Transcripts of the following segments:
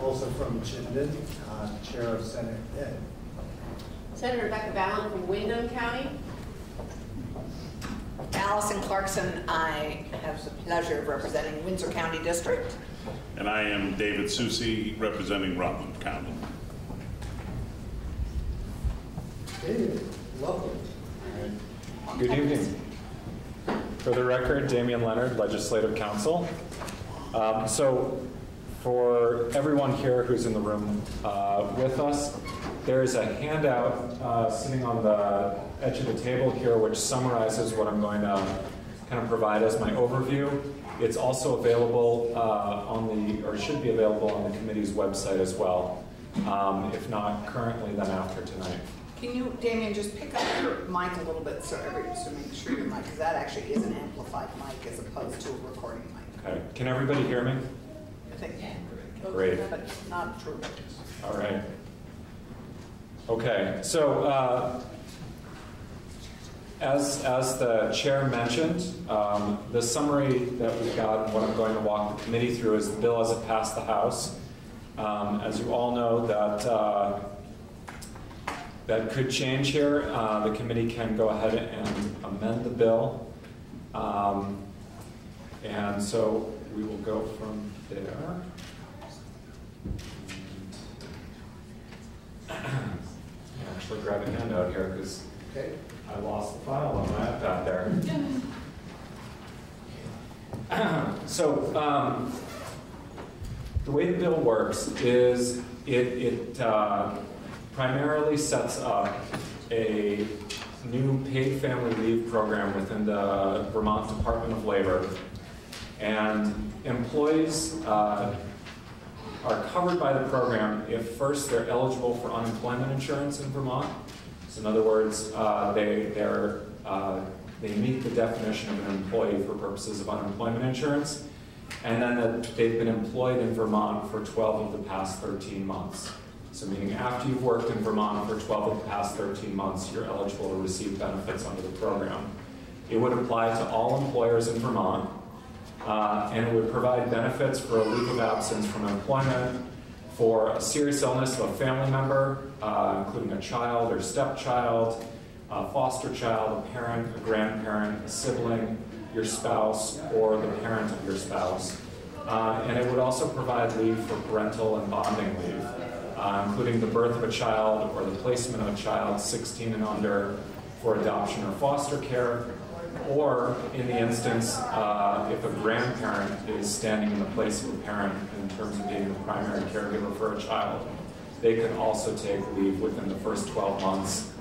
Senator Philip Baruth, also from Chittenden, uh, Chair of Senate Ed. Senator Rebecca Balint from Windham County. Alison Clarkson, I have the pleasure of representing Windsor County District. And I am David Soucy, representing Rutland County. David, welcome. Good evening. For the record, Damien Leonard, Legislative Counsel. Um, So for everyone here who's in the room uh, with us, there's a handout uh, sitting on the edge of the table here which summarizes what I'm going to kind of provide as my overview. It's also available uh, on the, or should be available on the committee's website as well. Um, If not currently, then after tonight. Can you, Damien, just pick up your mic a little bit so everybody, so make sure your mic, because that actually is an amplified mic as opposed to a recording mic. Okay, can everybody hear me? I think, Great. but not true. All right. Okay, so uh, as, as the chair mentioned, um, the summary that we've got and what I'm going to walk the committee through is the bill as it passed the House. Um, As you all know, that, uh, that could change here. Uh, The committee can go ahead and amend the bill. Um, And so we will go from there. i Actually grab a handout here because Okay. I lost the file on my iPad there. So, um, the way the bill works is it, it uh, primarily sets up a new paid family leave program within the Vermont Department of Labor. And employees uh, are covered by the program if first they're eligible for unemployment insurance in Vermont. So in other words, uh, they, they're, uh, they meet the definition of an employee for purposes of unemployment insurance. And then that they've been employed in Vermont for 12 of the past 13 months. So meaning after you've worked in Vermont for 12 of the past 13 months, you're eligible to receive benefits under the program. It would apply to all employers in Vermont, uh, and it would provide benefits for a leave of absence from employment, for a serious illness of a family member, uh, including a child or stepchild, a foster child, a parent, a grandparent, a sibling, your spouse, or the parent of your spouse. Uh, and it would also provide leave for parental and bonding leave, uh, including the birth of a child or the placement of a child 16 and under for adoption or foster care, or in the instance, uh, if a grandparent is standing in the place of a parent in terms of being the primary caregiver for a child, they can also take leave within the first 12 months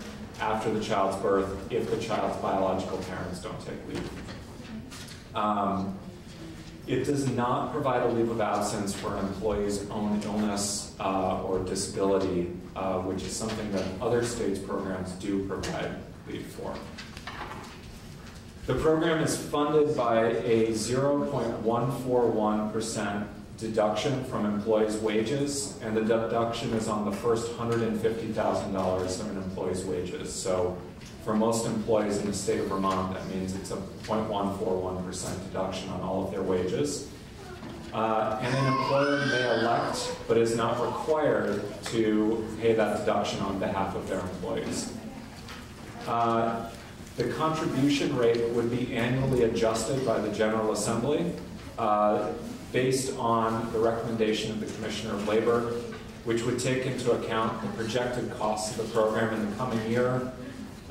after the child's birth if the child's biological parents don't take leave. Um, it does not provide a leave of absence for an employee's own illness uh, or disability, uh, which is something that other states' programs do provide leave for. The program is funded by a 0.141% deduction from employees' wages, and the deduction is on the first $150,000 of an employee's wages. So for most employees in the state of Vermont, that means it's a 0.141% deduction on all of their wages. Uh, and an employer may elect, but is not required to pay that deduction on behalf of their employees. Uh, the contribution rate would be annually adjusted by the General Assembly uh, based on the recommendation of the Commissioner of Labor, which would take into account the projected costs of the program in the coming year,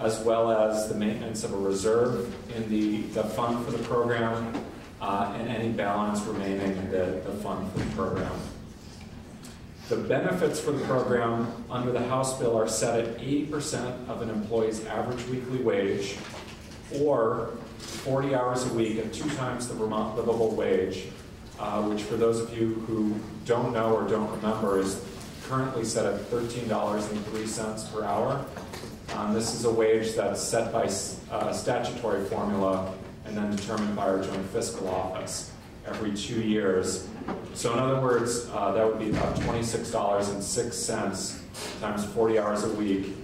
as well as the maintenance of a reserve in the, the fund for the program, uh, and any balance remaining in the, the fund for the program. The benefits for the program under the House bill are set at 80% of an employee's average weekly wage, or 40 hours a week at two times the Vermont livable wage, uh, which for those of you who don't know or don't remember is currently set at $13.03 per hour. Um, this is a wage that's set by uh, statutory formula and then determined by our joint fiscal office every two years. So in other words, uh, that would be about $26.06 times 40 hours a week.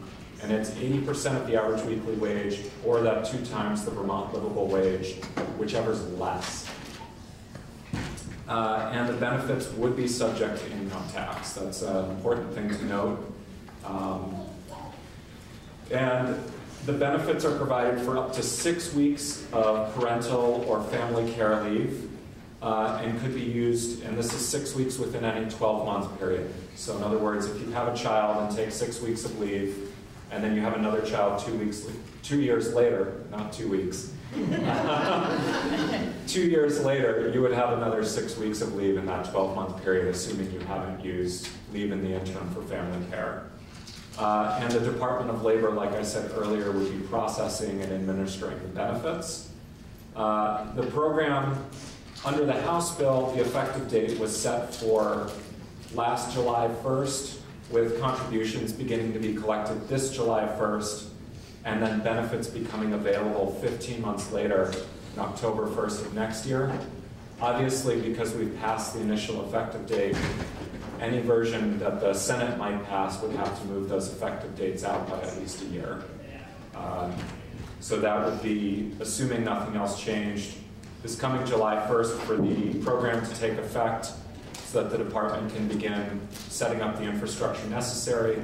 And it's 80% of the average weekly wage or that two times the Vermont livable wage, whichever's less. Uh, and the benefits would be subject to income tax. That's an important thing to note. Um, and the benefits are provided for up to six weeks of parental or family care leave uh, and could be used, and this is six weeks within any 12 month period. So, in other words, if you have a child and take six weeks of leave, and then you have another child two weeks, two years later, not two weeks, two years later, you would have another six weeks of leave in that 12 month period, assuming you haven't used leave in the interim for family care. Uh, and the Department of Labor, like I said earlier, would be processing and administering the benefits. Uh, the program, under the House bill, the effective date was set for last July 1st, with contributions beginning to be collected this July 1st, and then benefits becoming available 15 months later, October 1st of next year. Obviously, because we've passed the initial effective date, any version that the Senate might pass would have to move those effective dates out by at least a year. Um, So that would be, assuming nothing else changed, this coming July 1st for the program to take effect so that the department can begin setting up the infrastructure necessary,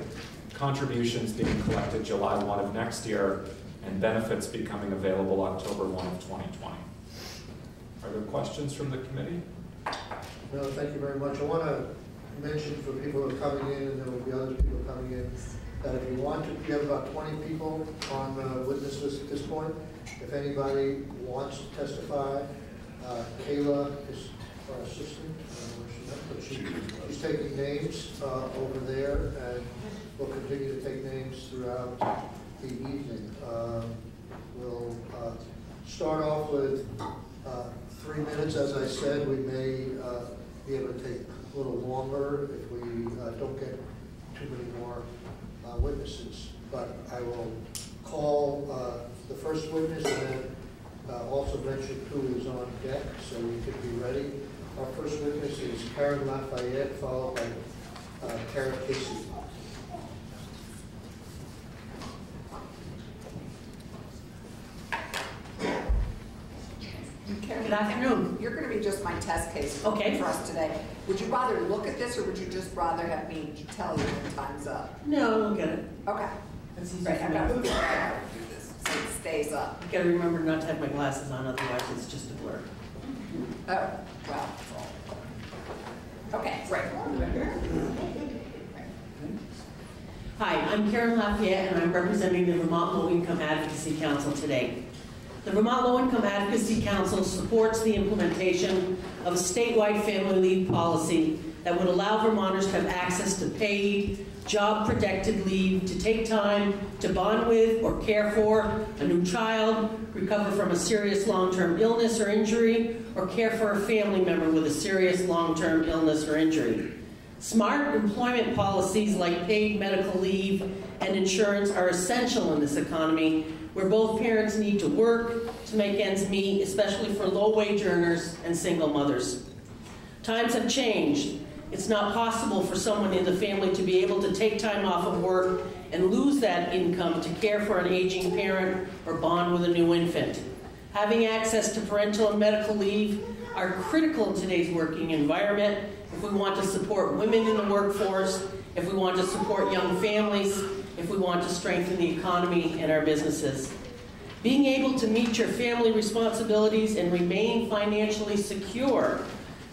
contributions being collected July 1 of next year, and benefits becoming available October 1 of 2020. Are there questions from the committee? No, thank you very much. I want to mention for people who are coming in, and there will be other people coming in, that if you want to, we have about 20 people on the witness list at this point. If anybody wants to testify, uh, Kayla is our assistant, I don't know where she's at, but she, she's taking names uh, over there, and we'll continue to take names throughout the evening. Um, We'll uh, start off with uh, three minutes, as I said, we may uh, be able to take a little longer if we uh, don't get too many more uh, witnesses. But I will call uh, the first witness and then uh, also mention who is on deck, so we can be ready. Our first witness is Karen Lafayette, followed by uh, Karen Casey. Good afternoon. You're gonna be just my test case Okay. for us today. Would you rather look at this, or would you just rather have me tell you when time's up? No, we'll get it. Okay. That's easy Right, for I've got to me. do this, so it stays up. You gotta remember not to have my glasses on, otherwise it's just a blur. Oh, well. Okay, great. Hi, I'm Karen Lafayette, and I'm representing the Vermont Low Income Advocacy Council today. The Vermont Low Income Advocacy Council supports the implementation of a statewide family leave policy that would allow Vermonters to have access to paid, job-protected leave to take time to bond with or care for a new child, recover from a serious long-term illness or injury, or care for a family member with a serious long-term illness or injury. Smart employment policies like paid medical leave and insurance are essential in this economy where both parents need to work to make ends meet, especially for low wage earners and single mothers. Times have changed. It's not possible for someone in the family to be able to take time off of work and lose that income to care for an aging parent or bond with a new infant. Having access to parental and medical leave are critical in today's working environment if we want to support women in the workforce, if we want to support young families, if we want to strengthen the economy and our businesses. Being able to meet your family responsibilities and remain financially secure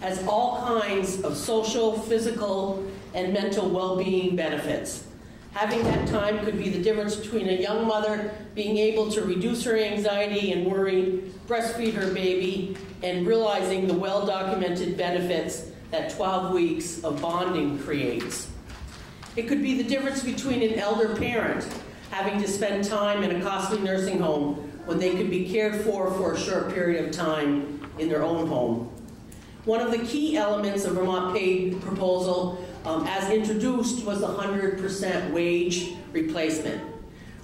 has all kinds of social, physical, and mental well-being benefits. Having that time could be the difference between a young mother being able to reduce her anxiety and worry, breastfeed her baby, and realizing the well-documented benefits that 12 weeks of bonding creates. It could be the difference between an elder parent having to spend time in a costly nursing home when they could be cared for for a short period of time in their own home. One of the key elements of Vermont paid proposal, um, as introduced, was the 100% wage replacement.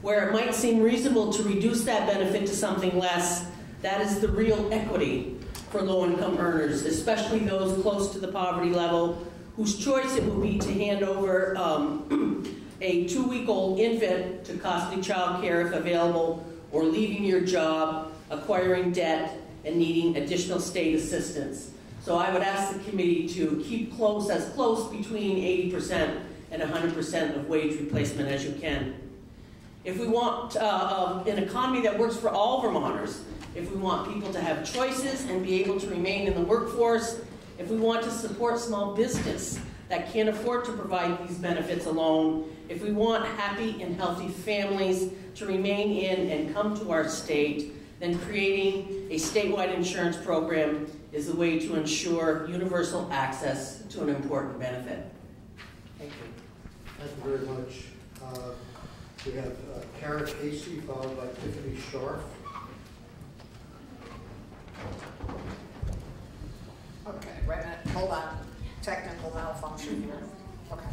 Where it might seem reasonable to reduce that benefit to something less, that is the real equity for low-income earners, especially those close to the poverty level, whose choice it will be to hand over um, a two-week-old infant to costly child care if available, or leaving your job, acquiring debt, and needing additional state assistance. So I would ask the committee to keep close, as close between 80% and 100% of wage replacement as you can. If we want uh, an economy that works for all Vermonters, if we want people to have choices and be able to remain in the workforce, if we want to support small business that can't afford to provide these benefits alone, if we want happy and healthy families to remain in and come to our state, then creating a statewide insurance program is the way to ensure universal access to an important benefit. Thank you. Thank you very much. Uh, We have uh, Karen Casey, followed by Tiffany Sharp. Okay, wait a minute, hold on. Technical malfunction here. Okay.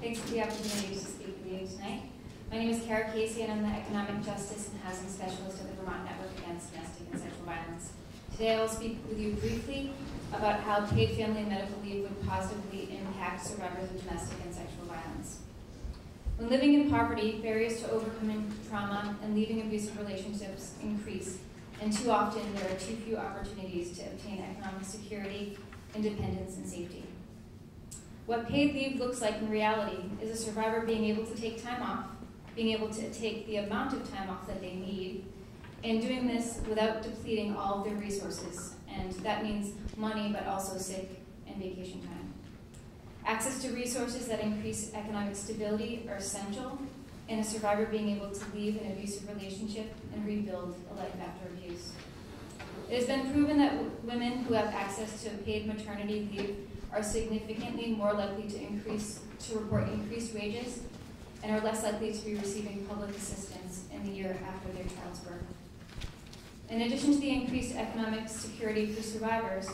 Thanks for the opportunity to speak you tonight. My name is Kara Casey, and I'm the Economic Justice and Housing Specialist at the Vermont Network Against Domestic and Sexual Violence. Today, I will speak with you briefly about how paid family and medical leave would positively impact survivors of domestic and sexual violence. When living in poverty, barriers to overcoming trauma and leaving abusive relationships increase, and too often there are too few opportunities to obtain economic security, independence, and safety. What paid leave looks like in reality is a survivor being able to take time off, being able to take the amount of time off that they need, and doing this without depleting all of their resources. And that means money, but also sick and vacation time. Access to resources that increase economic stability are essential in a survivor being able to leave an abusive relationship and rebuild a life after abuse. It has been proven that women who have access to paid maternity leave are significantly more likely to increase to report increased wages and are less likely to be receiving public assistance in the year after their child's birth. In addition to the increased economic security for survivors,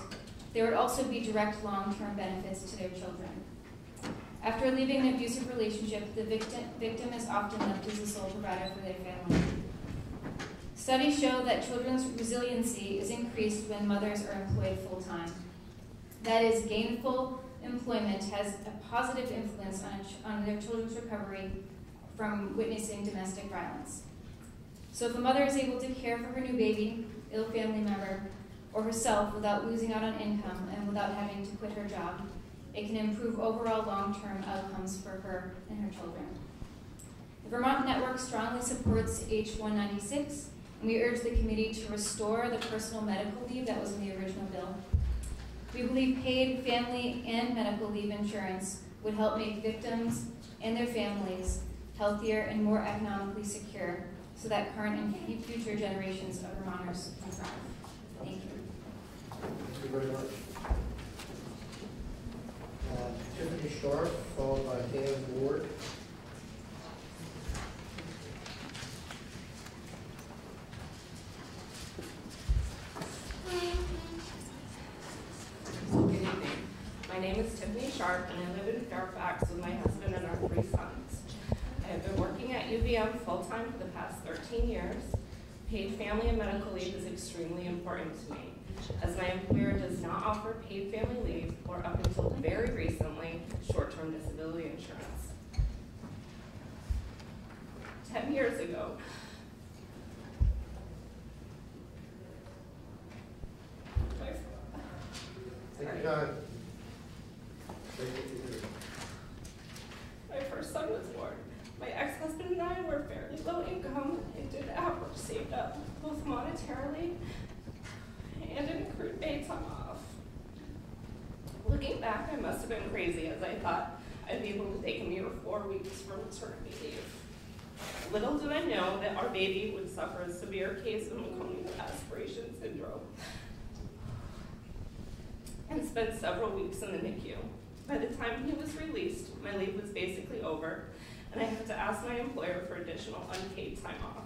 there would also be direct long-term benefits to their children. After leaving an abusive relationship, the victim, victim is often left as the sole provider for their family. Studies show that children's resiliency is increased when mothers are employed full-time. That is, gainful employment has a positive influence on, on their children's recovery from witnessing domestic violence. So if a mother is able to care for her new baby, ill family member, or herself without losing out on income and without having to quit her job, it can improve overall long-term outcomes for her and her children. The Vermont Network strongly supports H-196, and we urge the committee to restore the personal medical leave that was in the original bill. We believe paid family and medical leave insurance would help make victims and their families healthier and more economically secure so that current and future generations of Vermonters can thrive. Thank you. Thank you very much. Uh, Tiffany followed by Dan Ward. Good evening. My name is Tiffany Sharp, and I live in Fairfax with my husband and our three sons. I have been working at UVM full-time for the past 13 years. Paid family and medical leave is extremely important to me, as my employer does not offer paid family leave or up until very recently, short-term disability insurance. 10 years ago, my Take your time. Take it easy. My first son was born. My ex-husband and I were fairly low income and didn't have much saved up, both monetarily and in accrued paid time off. Looking back, I must have been crazy as I thought I'd be able to take a mere four weeks for maternity leave. Little did I know that our baby would suffer a severe case of meconial and spent several weeks in the NICU. By the time he was released, my leave was basically over, and I had to ask my employer for additional unpaid time off.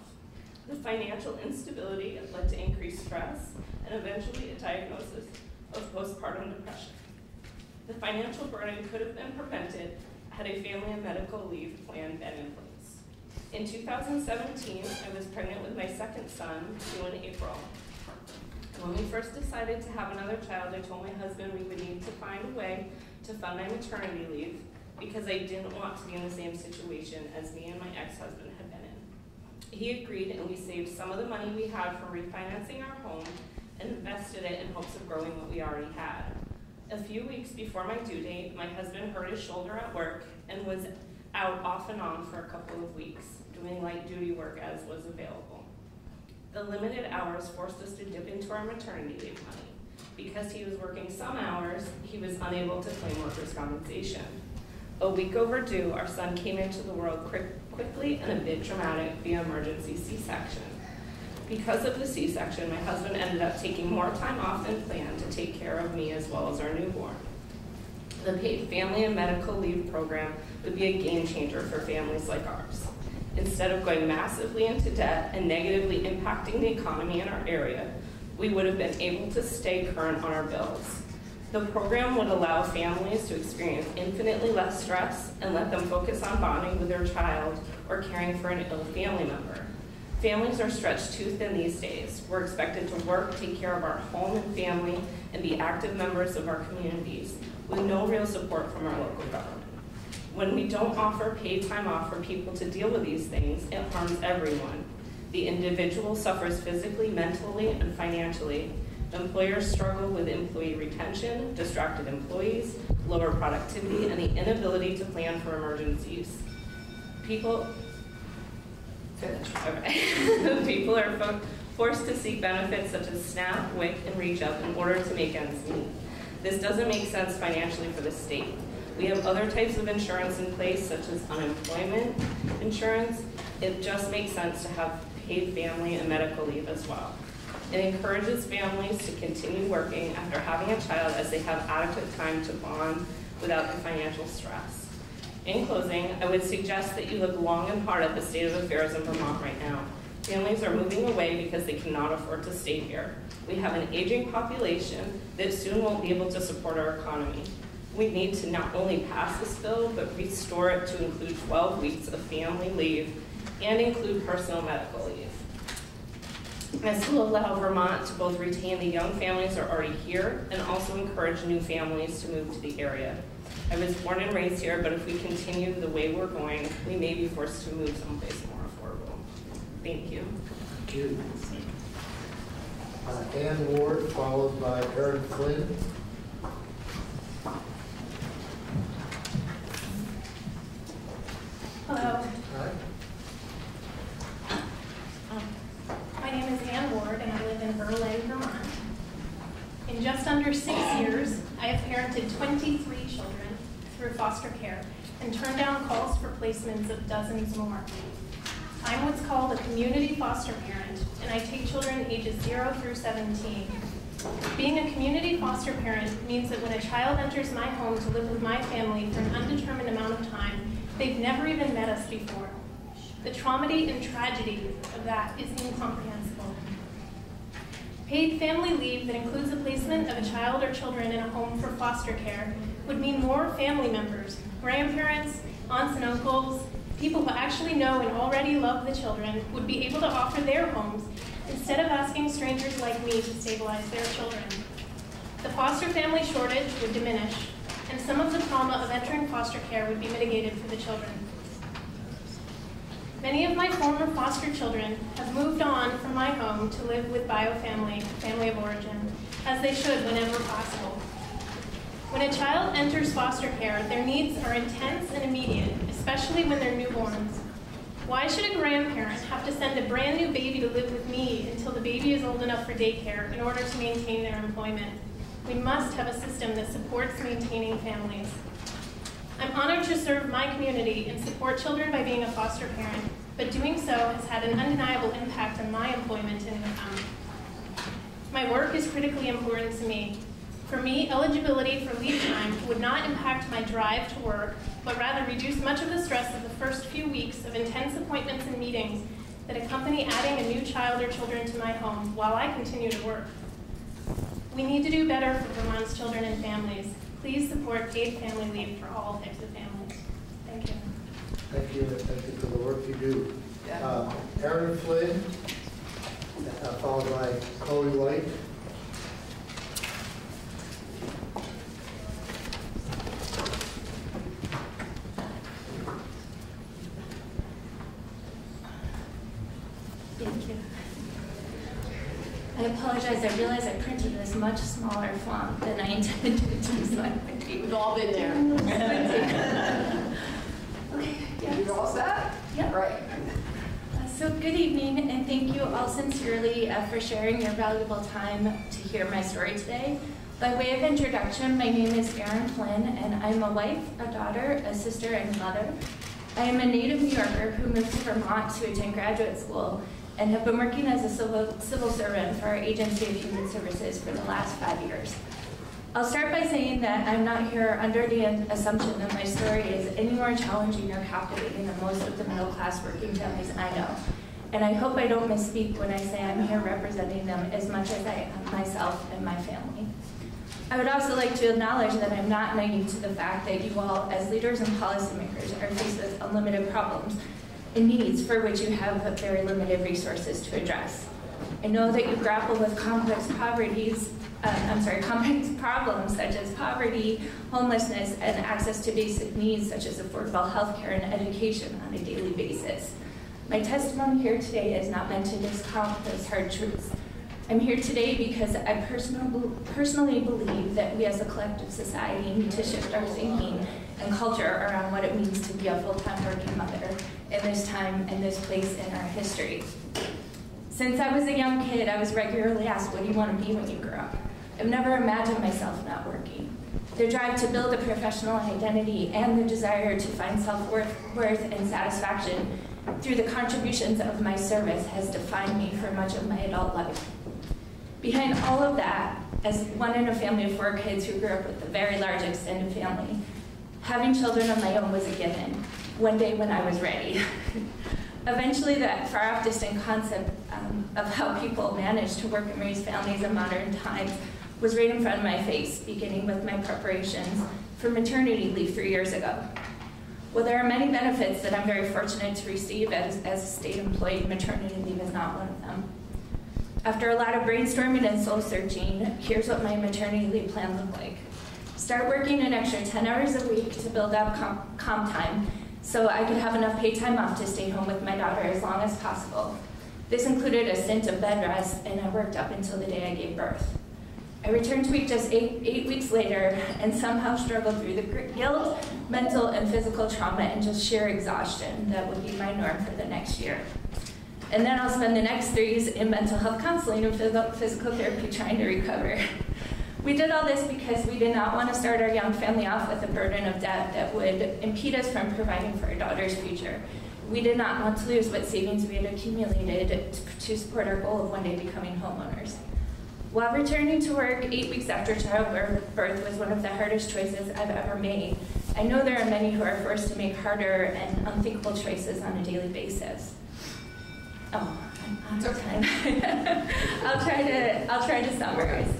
The financial instability led to increased stress and eventually a diagnosis of postpartum depression. The financial burden could have been prevented had a family and medical leave plan been in place. In 2017, I was pregnant with my second son, due in April. When we first decided to have another child, I told my husband we would need to find a way to fund my maternity leave because I didn't want to be in the same situation as me and my ex-husband had been in. He agreed and we saved some of the money we had from refinancing our home and invested it in hopes of growing what we already had. A few weeks before my due date, my husband hurt his shoulder at work and was out off and on for a couple of weeks, doing light duty work as was available. The limited hours forced us to dip into our maternity leave money. Because he was working some hours, he was unable to claim workers' compensation. A week overdue, our son came into the world quick, quickly and a bit dramatic via emergency C-section. Because of the C-section, my husband ended up taking more time off than planned to take care of me as well as our newborn. The paid family and medical leave program would be a game changer for families like ours. Instead of going massively into debt and negatively impacting the economy in our area, we would have been able to stay current on our bills. The program would allow families to experience infinitely less stress and let them focus on bonding with their child or caring for an ill family member. Families are stretched too thin these days. We're expected to work, take care of our home and family, and be active members of our communities with no real support from our local government. When we don't offer paid time off for people to deal with these things, it harms everyone. The individual suffers physically, mentally, and financially. Employers struggle with employee retention, distracted employees, lower productivity, and the inability to plan for emergencies. People, okay. People are fo- forced to seek benefits such as SNAP, WIC, and REACH Up in order to make ends meet. This doesn't make sense financially for the state. We have other types of insurance in place, such as unemployment insurance. It just makes sense to have paid family and medical leave as well. It encourages families to continue working after having a child as they have adequate time to bond without the financial stress. In closing, I would suggest that you look long and hard at the state of affairs in Vermont right now. Families are moving away because they cannot afford to stay here. We have an aging population that soon won't be able to support our economy. We need to not only pass this bill, but restore it to include 12 weeks of family leave and include personal medical leave. This will allow Vermont to both retain the young families that are already here and also encourage new families to move to the area. I was born and raised here, but if we continue the way we're going, we may be forced to move someplace more affordable. Thank you. Thank you. Uh, Ann Ward, followed by Erin Flynn. Hello, Hi. my name is Ann Ward and I live in Berlin, Vermont. In just under six years, I have parented 23 children through foster care and turned down calls for placements of dozens more. I'm what's called a community foster parent and I take children ages 0 through 17. Being a community foster parent means that when a child enters my home to live with my family for an undetermined amount of time, they've never even met us before. The trauma and tragedy of that is incomprehensible. Paid family leave that includes the placement of a child or children in a home for foster care would mean more family members, grandparents, aunts and uncles, people who actually know and already love the children would be able to offer their homes instead of asking strangers like me to stabilize their children. The foster family shortage would diminish, and some of the trauma of entering foster care would be mitigated for the children. Many of my former foster children have moved on from my home to live with biofamily, family of origin, as they should whenever possible. When a child enters foster care, their needs are intense and immediate, especially when they're newborns. Why should a grandparent have to send a brand new baby to live with me until the baby is old enough for daycare in order to maintain their employment? We must have a system that supports maintaining families. I'm honored to serve my community and support children by being a foster parent, but doing so has had an undeniable impact on my employment and income. My work is critically important to me. For me, eligibility for leave time would not impact my drive to work, but rather reduce much of the stress of the first few weeks of intense appointments and meetings that accompany adding a new child or children to my home while I continue to work. We need to do better for Vermont's children and families. Please support paid family leave for all types of families. Thank you. Thank you, thank you for the work you do. Yeah. Uh, Erin Flynn, uh, followed by Chloe White. Thank you. I apologize, I realize I printed this much smaller font than I intended to, so I be. We've all been there. Okay, yeah. You all set? Yep. Right. Uh, So good evening, and thank you all sincerely uh, for sharing your valuable time to hear my story today. By way of introduction, my name is Erin Flynn, and I'm a wife, a daughter, a sister, and a mother. I am a native New Yorker who moved to Vermont to attend graduate school and have been working as a civil, civil servant for our Agency of Human Services for the last five years. I'll start by saying that I'm not here under the assumption that my story is any more challenging or captivating than most of the middle class working families I know. And I hope I don't misspeak when I say I'm here representing them as much as I am myself and my family. I would also like to acknowledge that I'm not naive to the fact that you all, as leaders and policymakers, are faced with unlimited problems and needs for which you have very limited resources to address. I know that you grapple with complex poverties, uh, I'm sorry, complex problems such as poverty, homelessness, and access to basic needs such as affordable health care and education on a daily basis. My testimony here today is not meant to discount those hard truths. I'm here today because I personal, personally believe that we as a collective society need to shift our thinking and culture around what it means to be a full-time working mother in this time and this place in our history. Since I was a young kid, I was regularly asked, what do you want to be when you grow up? I've never imagined myself not working. The drive to build a professional identity and the desire to find self-worth worth and satisfaction through the contributions of my service has defined me for much of my adult life. Behind all of that, as one in a family of four kids who grew up with a very large extended family, having children of my own was a given, one day when I was ready. Eventually, that far off distant concept um, of how people manage to work and raise families in modern times was right in front of my face, beginning with my preparations for maternity leave three years ago. Well, there are many benefits that I'm very fortunate to receive as, as a state employee. Maternity leave is not one of them. After a lot of brainstorming and soul searching, here's what my maternity leave plan looked like. Start working an extra 10 hours a week to build up comp, comp time so I could have enough paid time off to stay home with my daughter as long as possible. This included a stint of bed rest, and I worked up until the day I gave birth. I returned to work just eight, eight weeks later and somehow struggled through the guilt, mental, and physical trauma and just sheer exhaustion that would be my norm for the next year. And then I'll spend the next three years in mental health counseling and physical therapy trying to recover. We did all this because we did not want to start our young family off with a burden of debt that would impede us from providing for our daughter's future. We did not want to lose what savings we had accumulated to support our goal of one day becoming homeowners. While returning to work eight weeks after childbirth was one of the hardest choices I've ever made, I know there are many who are forced to make harder and unthinkable choices on a daily basis. Oh, I'm out of time. I'll try to I'll try to summarize.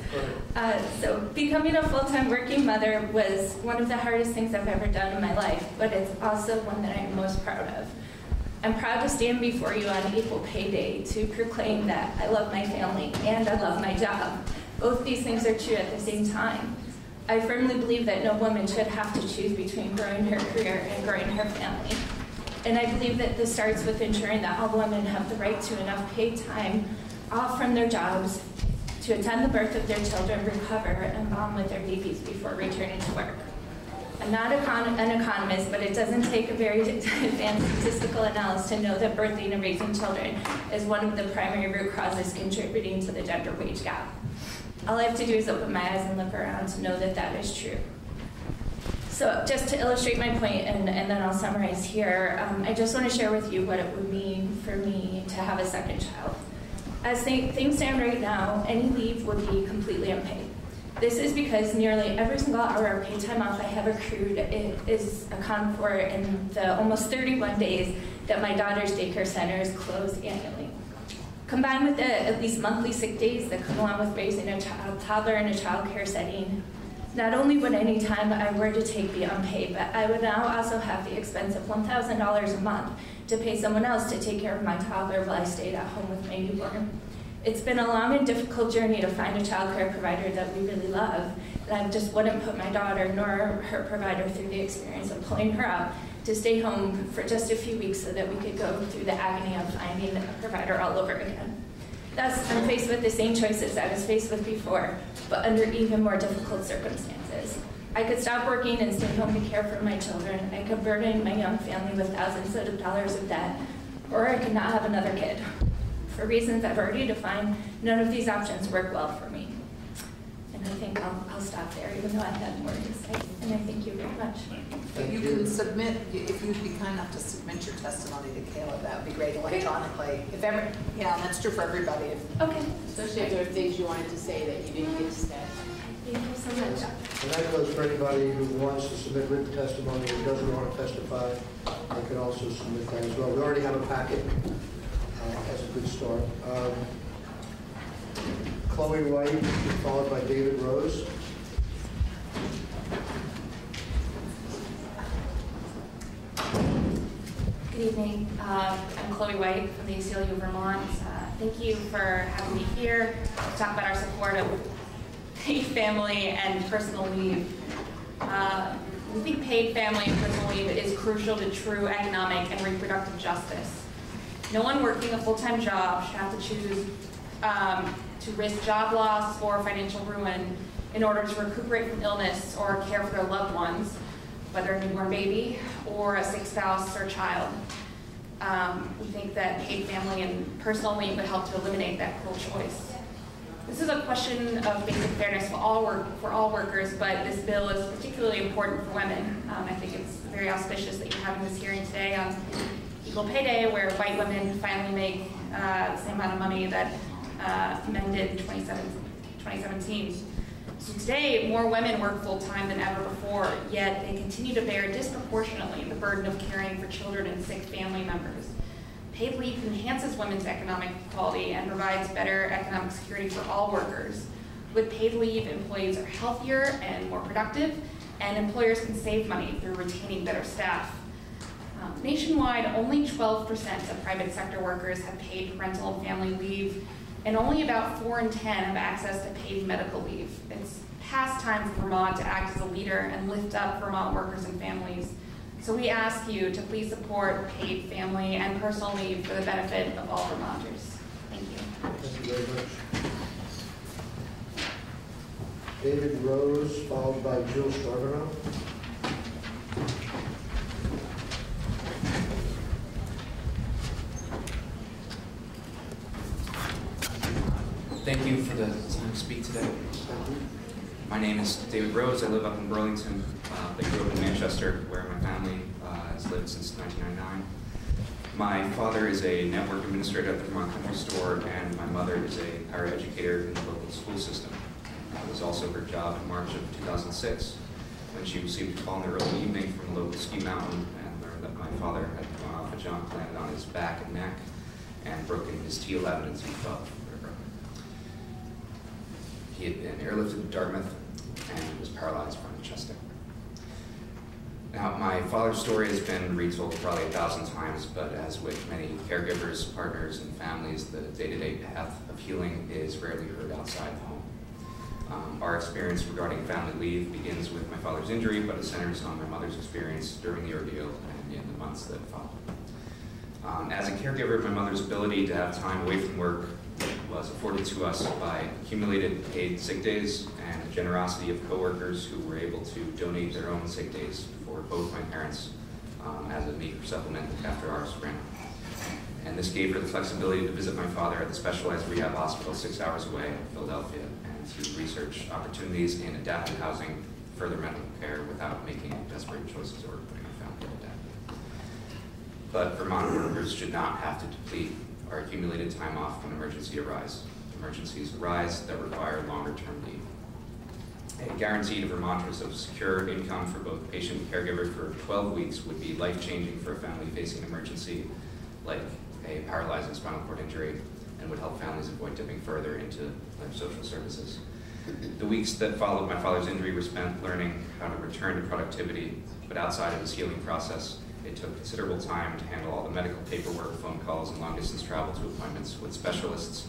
Uh, so becoming a full-time working mother was one of the hardest things I've ever done in my life, but it's also one that I'm most proud of. I'm proud to stand before you on Equal Pay Day to proclaim that I love my family and I love my job. Both these things are true at the same time. I firmly believe that no woman should have to choose between growing her career and growing her family. And I believe that this starts with ensuring that all women have the right to enough paid time off from their jobs to attend the birth of their children, recover, and bond with their babies before returning to work. I'm not an economist, but it doesn't take a very advanced statistical analysis to know that birthing and raising children is one of the primary root causes contributing to the gender wage gap. All I have to do is open my eyes and look around to know that that is true. So just to illustrate my point, and, and then I'll summarize here, um, I just want to share with you what it would mean for me to have a second child. As things stand right now, any leave would be completely unpaid. This is because nearly every single hour of paid time off I have accrued is accounted for in the almost 31 days that my daughter's daycare center is closed annually. Combined with the at least monthly sick days that come along with raising a child, toddler in a child care setting, not only would any time I were to take be unpaid, but I would now also have the expense of $1,000 a month to pay someone else to take care of my toddler while I stayed at home with my newborn. It's been a long and difficult journey to find a child care provider that we really love, and I just wouldn't put my daughter nor her provider through the experience of pulling her out to stay home for just a few weeks so that we could go through the agony of finding a provider all over again. Thus, I'm faced with the same choices I was faced with before, but under even more difficult circumstances. I could stop working and stay home to care for my children. I could burden my young family with thousands of dollars of debt, or I could not have another kid. For reasons I've already defined, none of these options work well for me. And I think I'll, I'll stop there, even though I had more to say. And I thank you very much. Thank You you. can submit, if you'd be kind enough to submit your testimony to Kayla, that would be great electronically. If ever, yeah, that's true for everybody. If- Okay, Especially if there are things you wanted to say that you didn't get to say. thank you so much. And that goes for anybody who wants to submit written testimony or doesn't want to testify, they can also submit that as well. We already have a packet uh, as a good start. Um, Chloe White, followed by David Rose. Good evening. Uh, I'm Chloe White from the ACLU of Vermont. Uh, Thank you for having me here to talk about our support of paid family and personal leave. Uh, We think paid family and personal leave is crucial to true economic and reproductive justice. No one working a full-time job should have to choose um, to risk job loss or financial ruin in order to recuperate from illness or care for their loved ones, whether a newborn baby or a sick spouse or child. Um, we think that paid family and personal leave would help to eliminate that cruel choice. This is a question of basic fairness for all work, for all workers, but this bill is particularly important for women. Um, I think it's very auspicious that you're having this hearing today on Equal Pay Day, where white women finally make uh, the same amount of money that uh, men did in 2017. So today, more women work full-time than ever before, yet they continue to bear disproportionately the burden of caring for children and sick family members. Paid leave enhances women's economic equality and provides better economic security for all workers. With paid leave, employees are healthier and more productive, and employers can save money through retaining better staff. Um, Nationwide, only 12% of private sector workers have paid parental and family leave, and only about 4 in 10 have access to paid medical leave. It's past time for Vermont to act as a leader and lift up Vermont workers and families. So we ask you to please support paid family and personal leave for the benefit of all Vermonters. Thank you. Thank you very much. David Rose, followed by Jill Charbonneau. Thank you for the time to speak today. My name is David Rose. I live up in Burlington. Uh, I grew up in Manchester, where my family uh, has lived since 1999. My father is a network administrator at the Vermont Country Store, and my mother is a higher educator in the local school system. It was also her job in March of 2006 when she received a call in the early evening from the local ski mountain and learned that my father had gone off a jump, landed on his back and neck, and broken his T11 and T12 vertebrae. He had been airlifted to Dartmouth and was paralyzed from the chest down. Now, my father's story has been retold probably a thousand times, but as with many caregivers, partners, and families, the day-to-day path of healing is rarely heard outside the home. Um, our experience regarding family leave begins with my father's injury, but it centers on my mother's experience during the ordeal and in the months that followed. Um, as a caregiver, my mother's ability to have time away from work was afforded to us by accumulated paid sick days and the generosity of coworkers who were able to donate their own sick days for both my parents um, as a meager supplement after ours ran. And this gave her the flexibility to visit my father at the specialized rehab hospital six hours away in Philadelphia and to research opportunities in adapted housing, further medical care without making desperate choices or putting our family in debt. But Vermont workers should not have to deplete our accumulated time off when emergency arise. Emergencies arise that require longer-term leave. A guarantee to Vermonters of secure income for both patient and caregiver for 12 weeks would be life-changing for a family facing an emergency like a paralyzing spinal cord injury and would help families avoid dipping further into life social services. The weeks that followed my father's injury were spent learning how to return to productivity, but outside of his healing process, it took considerable time to handle all the medical paperwork, phone calls, and long-distance travel to appointments with specialists.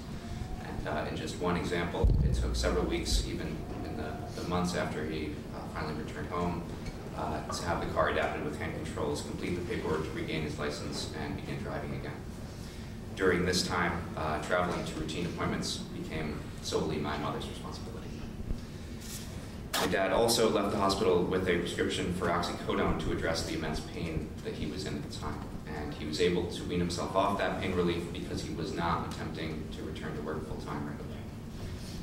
And uh, in just one example, it took several weeks, even in the, the months after he uh, finally returned home, uh, to have the car adapted with hand controls, complete the paperwork to regain his license, and begin driving again. During this time, uh, traveling to routine appointments became solely my mother's responsibility. My dad also left the hospital with a prescription for oxycodone to address the immense pain that he was in at the time. And he was able to wean himself off that pain relief because he was not attempting to return to work full-time right away.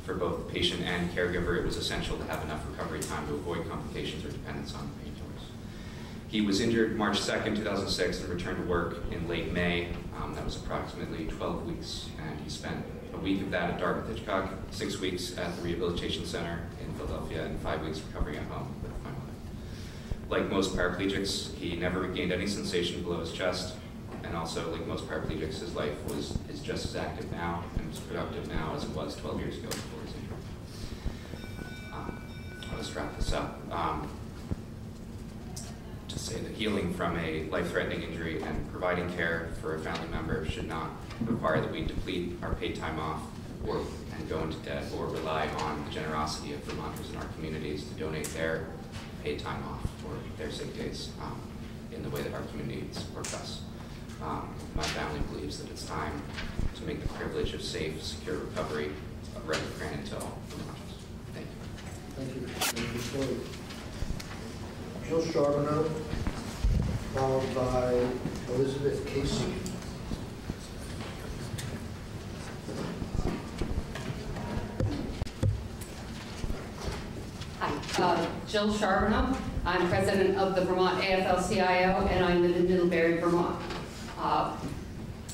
For both the patient and caregiver, it was essential to have enough recovery time to avoid complications or dependence on painkillers. He was injured March 2nd, 2006, and returned to work in late May. Um, that was approximately 12 weeks, and he spent a week of that at Dartmouth Hitchcock, six weeks at the Rehabilitation Center Philadelphia, and five weeks recovering at home with. Like most paraplegics, he never regained any sensation below his chest, and also, like most paraplegics, his life was is just as active now and as productive now as it was 12 years ago before his injury. Um, I'll just wrap this up. Um, to say that healing from a life-threatening injury and providing care for a family member should not require that we deplete our paid time off or and go into debt or rely on the generosity of Vermonters in our communities to donate their paid time off or their sick days um, in the way that our community supports us. Um, my family believes that it's time to make the privilege of safe, secure recovery a right granted to all Vermonters. Thank you. Thank you, Jill Charbonneau, followed by Elizabeth Casey. Hi, uh, Jill Charbonneau. I'm president of the Vermont AFL-CIO, and I live in Middlebury, Vermont. Uh,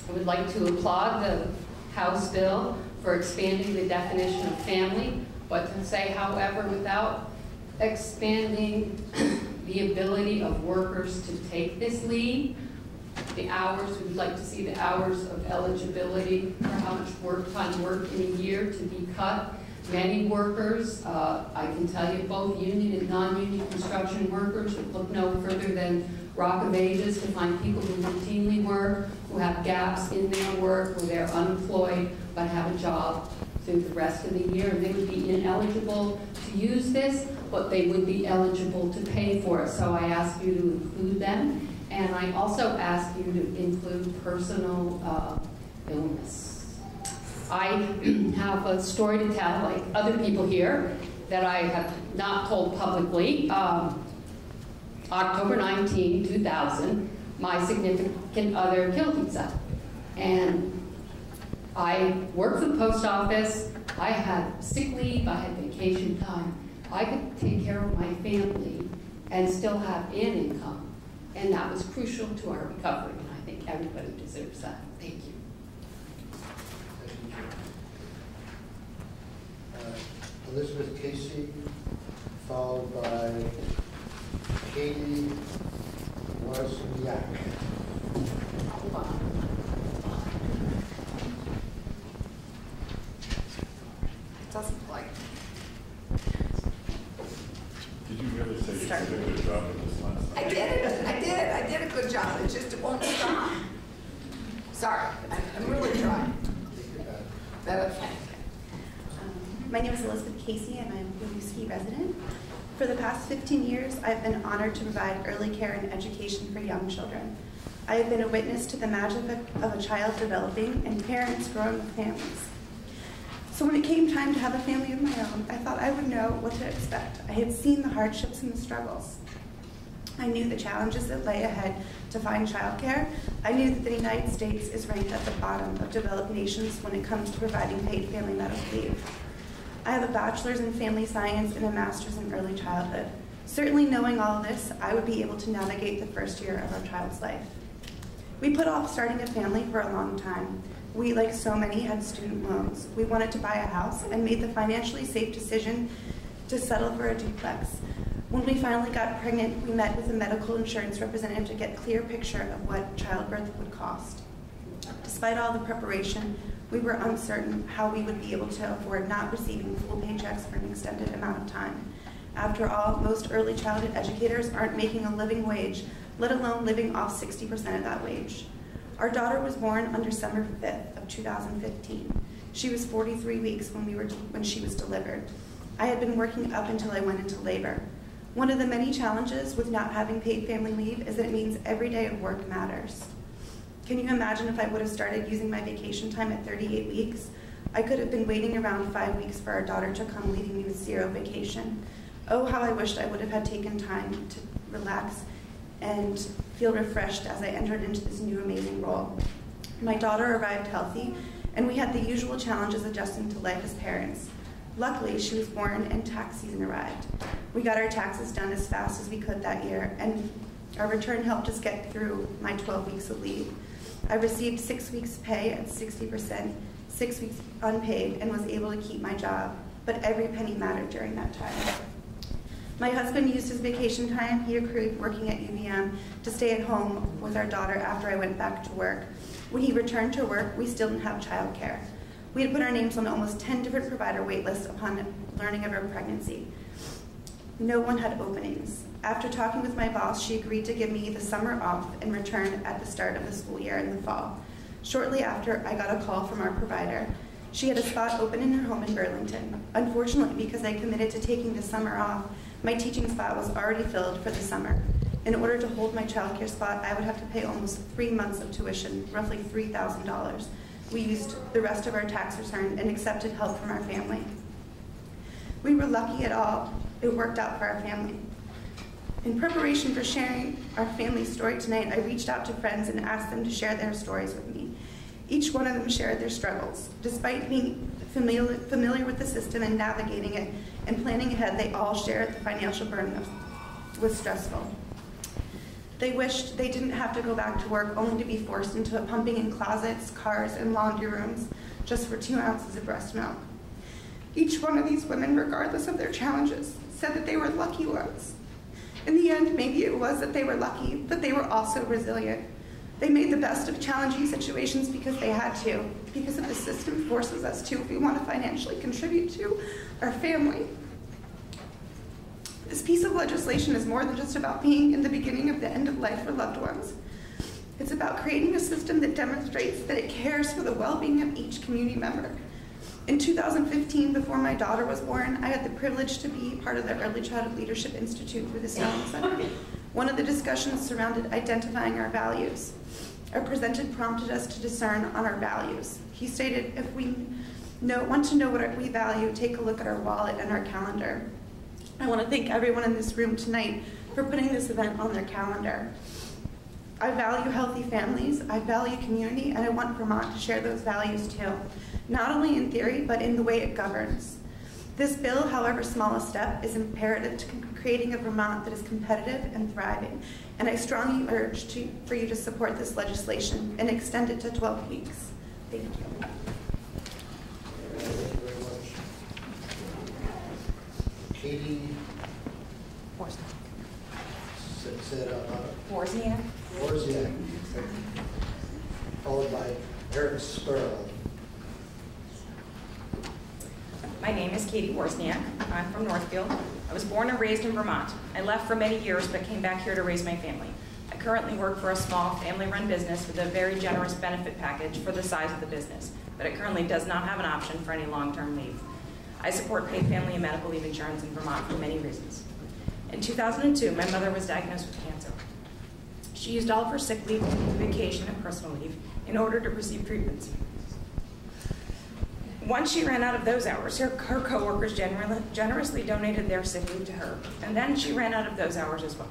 I would like to applaud the House bill for expanding the definition of family, but to say, however, without expanding the ability of workers to take this leave, the hours, we'd like to see the hours of eligibility for how much work time work in a year to be cut. Many workers, uh, I can tell you, both union and non-union construction workers look no further than Rock of Ages to find people who routinely work, who have gaps in their work, where they're unemployed, but have a job through the rest of the year. And they would be ineligible to use this, but they would be eligible to pay for it. So I ask you to include them. And I also ask you to include personal uh, illness. I have a story to tell, like other people here, that I have not told publicly. Um, October 19, 2000, my significant other killed himself. And I worked for the post office, I had sick leave, I had vacation time. I could take care of my family and still have an income. And that was crucial to our recovery, and I think everybody deserves that. Thank you. Thank you, Jill. Uh, Elizabeth Casey, followed by Katie Wozniak. Doesn't like. Did you really say you Start. did a good job with this last I did it, I did it, I did a good job, it's just it won't stop. Sorry, I'm, I'm really trying. That- Um, My name is Elizabeth Casey, and I'm a Winooski resident. For the past 15 years, I've been honored to provide early care and education for young children. I have been a witness to the magic of- a child developing and parents growing with families. So when it came time to have a family of my own, I thought I would know what to expect. I had seen the hardships and the struggles. I knew the challenges that lay ahead to find childcare. I knew that the United States is ranked at the bottom of developed nations when it comes to providing paid family medical leave. I have a bachelor's in family science and a master's in early childhood. Certainly knowing all this, I would be able to navigate the first year of our child's life. We put off starting a family for a long time. We, like so many, had student loans. We wanted to buy a house and made the financially safe decision to settle for a duplex. When we finally got pregnant, we met with a medical insurance representative to get a clear picture of what childbirth would cost. Despite all the preparation, we were uncertain how we would be able to afford not receiving full paychecks for an extended amount of time. After all, most early childhood educators aren't making a living wage, let alone living off 60% of that wage. Our daughter was born on December 5th of 2015. She was 43 weeks when, we were, when she was delivered. I had been working up until I went into labor. One of the many challenges with not having paid family leave is that it means every day of work matters. Can you imagine if I would have started using my vacation time at 38 weeks? I could have been waiting around five weeks for our daughter to come, leaving me with zero vacation. Oh, how I wished I would have had taken time to relax and feel refreshed as I entered into this new amazing role. My daughter arrived healthy, and we had the usual challenges adjusting to life as parents. Luckily, she was born and tax season arrived. We got our taxes done as fast as we could that year, and our return helped us get through my 12 weeks of leave. I received six weeks' pay at 60%, six weeks unpaid, and was able to keep my job, but every penny mattered during that time. My husband used his vacation time he accrued working at UVM to stay at home with our daughter after I went back to work. When he returned to work, we still didn't have childcare. We had put our names on almost 10 different provider wait lists upon learning of our pregnancy. No one had openings. After talking with my boss, she agreed to give me the summer off and return at the start of the school year in the fall. Shortly after, I got a call from our provider. She had a spot open in her home in Burlington. Unfortunately, because I committed to taking the summer off, my teaching spot was already filled for the summer. In order to hold my childcare spot, I would have to pay almost three months of tuition, roughly $3,000. We used the rest of our tax return and accepted help from our family. We were lucky at all. It worked out for our family. In preparation for sharing our family story tonight, I reached out to friends and asked them to share their stories with me. Each one of them shared their struggles. Despite being familiar, familiar with the system and navigating it and planning ahead, they all shared the financial burden of, was stressful. They wished they didn't have to go back to work only to be forced into pumping in closets, cars, and laundry rooms just for two ounces of breast milk. Each one of these women, regardless of their challenges, said that they were lucky ones. In the end, maybe it was that they were lucky, but they were also resilient. They made the best of challenging situations because they had to, because of the system forces us to if we want to financially contribute to our family. This piece of legislation is more than just about being in the beginning of the end of life for loved ones. It's about creating a system that demonstrates that it cares for the well-being of each community member. In 2015, before my daughter was born, I had the privilege to be part of the Early Childhood Leadership Institute through the Snelling Center. One of the discussions surrounded identifying our values. Our presenter prompted us to discern on our values. He stated, if we know, want to know what we value, take a look at our wallet and our calendar. I want to thank everyone in this room tonight for putting this event on their calendar. I value healthy families, I value community, and I want Vermont to share those values too, not only in theory, but in the way it governs. This bill, however small a step, is imperative to creating a Vermont that is competitive and thriving, and I strongly urge to, for you to support this legislation and extend it to 12 weeks. Thank you. Thank you very Katie said, said, uh, Wozniak. Wozniak, followed by Eric Spurl. My name is Katie Wozniak. I'm from Northfield. I was born and raised in Vermont. I left for many years but came back here to raise my family. I currently work for a small family-run business with a very generous benefit package for the size of the business, but it currently does not have an option for any long-term leave. I support paid family and medical leave insurance in Vermont for many reasons. In 2002, my mother was diagnosed with cancer. She used all of her sick leave, vacation, and personal leave in order to receive treatments. Once she ran out of those hours, her, her coworkers generally, generously donated their sick leave to her, and then she ran out of those hours as well.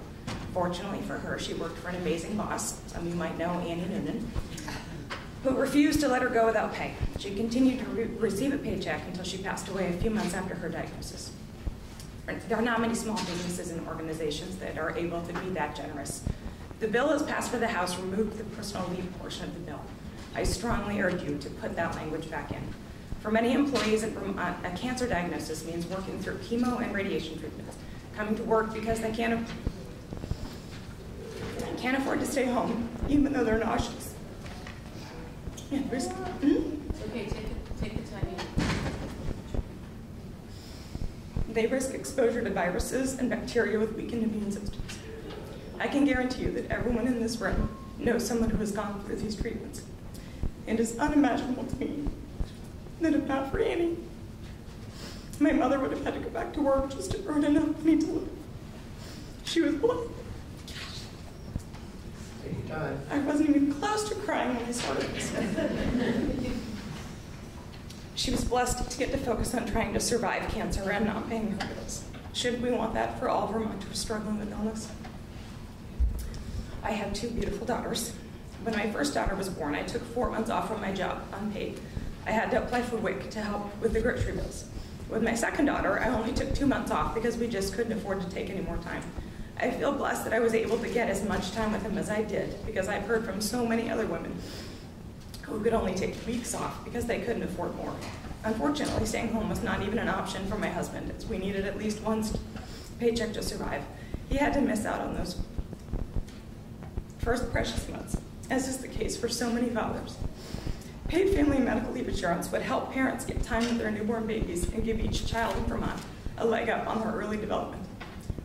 Fortunately for her, she worked for an amazing boss, some of you might know Annie Noonan, who refused to let her go without pay. She continued to re receive a paycheck until she passed away a few months after her diagnosis. There are not many small businesses and organizations that are able to be that generous. The bill as passed for the House removed the personal leave portion of the bill. I strongly urge you to put that language back in. For many employees in Vermont, uh, a cancer diagnosis means working through chemo and radiation treatments, coming to work because they can't, can't afford to stay home, even though they're nauseous. And risk? Okay, take take the time. They risk exposure to viruses and bacteria with weakened immune systems. I can guarantee you that everyone in this room knows someone who has gone through these treatments. And it is unimaginable to me that if not for Annie, my mother would have had to go back to work just to earn enough money to live. She was Take time. I wasn't even close to crying when I started this. She was blessed to get to focus on trying to survive cancer and not paying her bills. Should we want that for all Vermonters struggling with illness? I have two beautiful daughters. When my first daughter was born, I took four months off from my job, unpaid. I had to apply for WIC to help with the grocery bills. With my second daughter, I only took two months off because we just couldn't afford to take any more time. I feel blessed that I was able to get as much time with him as I did because I've heard from so many other women who could only take weeks off because they couldn't afford more. Unfortunately, staying home was not even an option for my husband as we needed at least one paycheck to survive. He had to miss out on those first precious months, as is the case for so many fathers. Paid family medical leave insurance would help parents get time with their newborn babies and give each child in Vermont a leg up on their early development.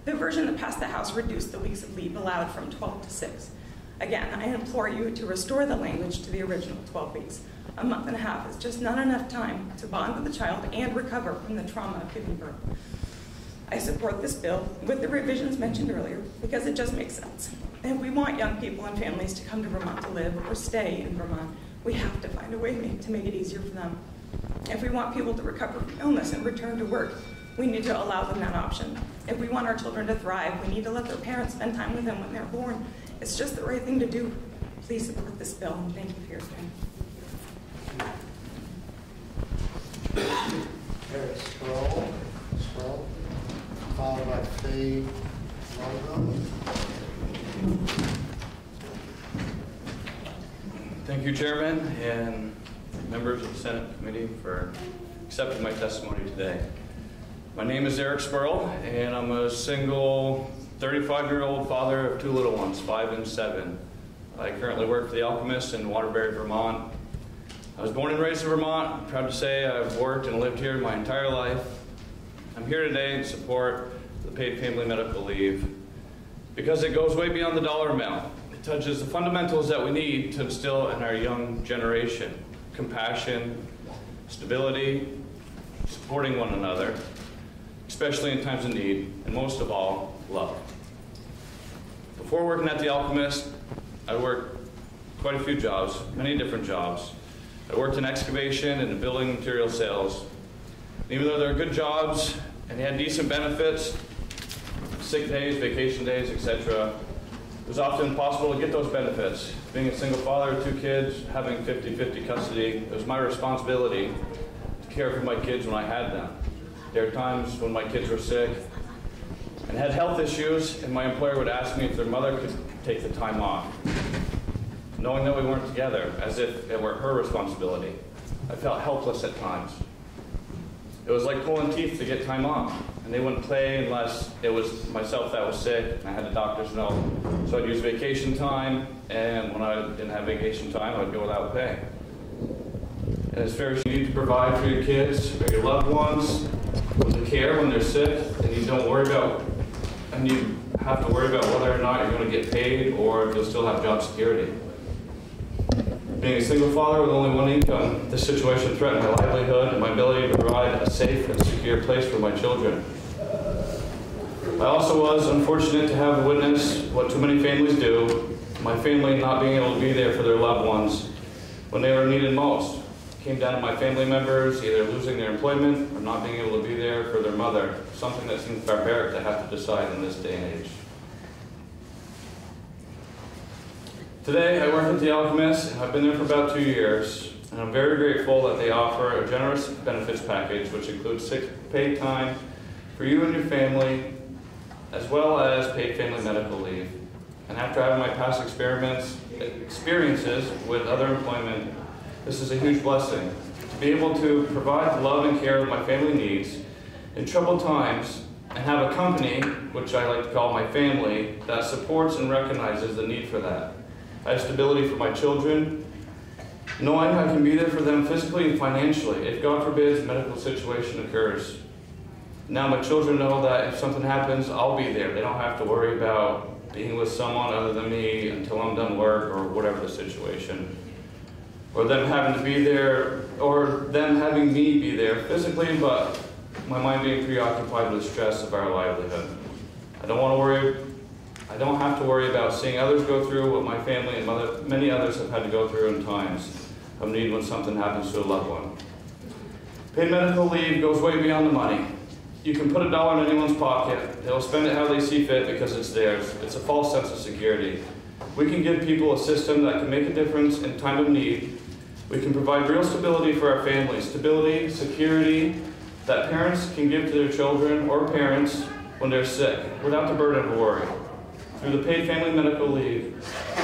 The version that passed the House reduced the weeks of leave allowed from 12 to 6. Again, I implore you to restore the language to the original 12 weeks. A month and a half is just not enough time to bond with the child and recover from the trauma of giving birth. I support this bill with the revisions mentioned earlier because it just makes sense. If we want young people and families to come to Vermont to live or stay in Vermont, we have to find a way to make it easier for them. If we want people to recover from illness and return to work, we need to allow them that option. If we want our children to thrive, we need to let their parents spend time with them when they're born. It's just the right thing to do. Please support this bill, and thank you for your time. Eric Sproul, Sproul, followed by Faye Longo. Thank you, Chairman, and members of the Senate Committee for accepting my testimony today. My name is Eric Spurl, and I'm a single 35-year-old father of two little ones, five and seven. I currently work for The Alchemist in Waterbury, Vermont. I was born and raised in Vermont. I'm proud to say I've worked and lived here my entire life. I'm here today to support the paid family medical leave because it goes way beyond the dollar amount. It touches the fundamentals that we need to instill in our young generation compassion, stability, supporting one another, especially in times of need, and most of all, love. Before working at The Alchemist, I worked quite a few jobs, many different jobs. I worked in excavation and in building material sales. Even though they were good jobs and they had decent benefits, sick days, vacation days, etc., it was often impossible to get those benefits. Being a single father of two kids, having 50-50 custody, it was my responsibility to care for my kids when I had them. There are times when my kids were sick and had health issues, and my employer would ask me if their mother could take the time off, knowing that we weren't together, as if it were her responsibility. I felt helpless at times. It was like pulling teeth to get time off, and they wouldn't pay unless it was myself that was sick, and I had a doctor's note. So I'd use vacation time, and when I didn't have vacation time, I'd go without pay. And as fair as you need to provide for your kids, for your loved ones, care when they're sick, and you don't worry about, and you have to worry about whether or not you're going to get paid or if you'll still have job security. Being a single father with only one income, this situation threatened my livelihood and my ability to provide a safe and secure place for my children. I also was unfortunate to have witnessed what too many families do, my family not being able to be there for their loved ones when they were needed most. Came down to my family members either losing their employment or not being able to be there for their mother, something that seems barbaric to have to decide in this day and age. Today, I work at The Alchemist, and I've been there for about two years, and I'm very grateful that they offer a generous benefits package, which includes sick paid time for you and your family, as well as paid family medical leave. And after having my past experiments, experiences with other employment, this is a huge blessing. To be able to provide the love and care that my family needs in troubled times and have a company, which I like to call my family, that supports and recognizes the need for that. I have stability for my children, knowing I can be there for them physically and financially if, God forbid, a medical situation occurs. Now my children know that if something happens, I'll be there. They don't have to worry about being with someone other than me until I'm done work or whatever the situation. Or them having to be there, or them having me be there physically, but my mind being preoccupied with the stress of our livelihood. I don't want to worry I don't have to worry about seeing others go through what my family and mother, many others have had to go through in times of need when something happens to a loved one. Paid medical leave goes way beyond the money. You can put a dollar in anyone's pocket. They'll spend it how they see fit because it's theirs. It's a false sense of security. We can give people a system that can make a difference in time of need. We can provide real stability for our families, stability, security that parents can give to their children or parents when they're sick without the burden of worry. Through the paid family medical leave,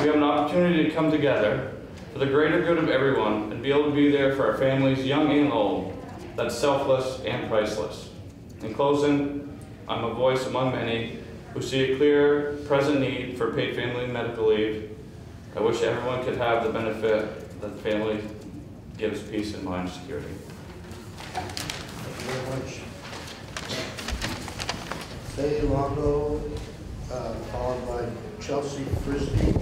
we have an opportunity to come together for the greater good of everyone and be able to be there for our families, young and old. That's selfless and priceless. In closing, I'm a voice among many who see a clear present need for paid family medical leave. I wish everyone could have the benefit that family gives peace and mind security. Thank you very much. Faye Longo, uh, followed by Chelsea Frisbee.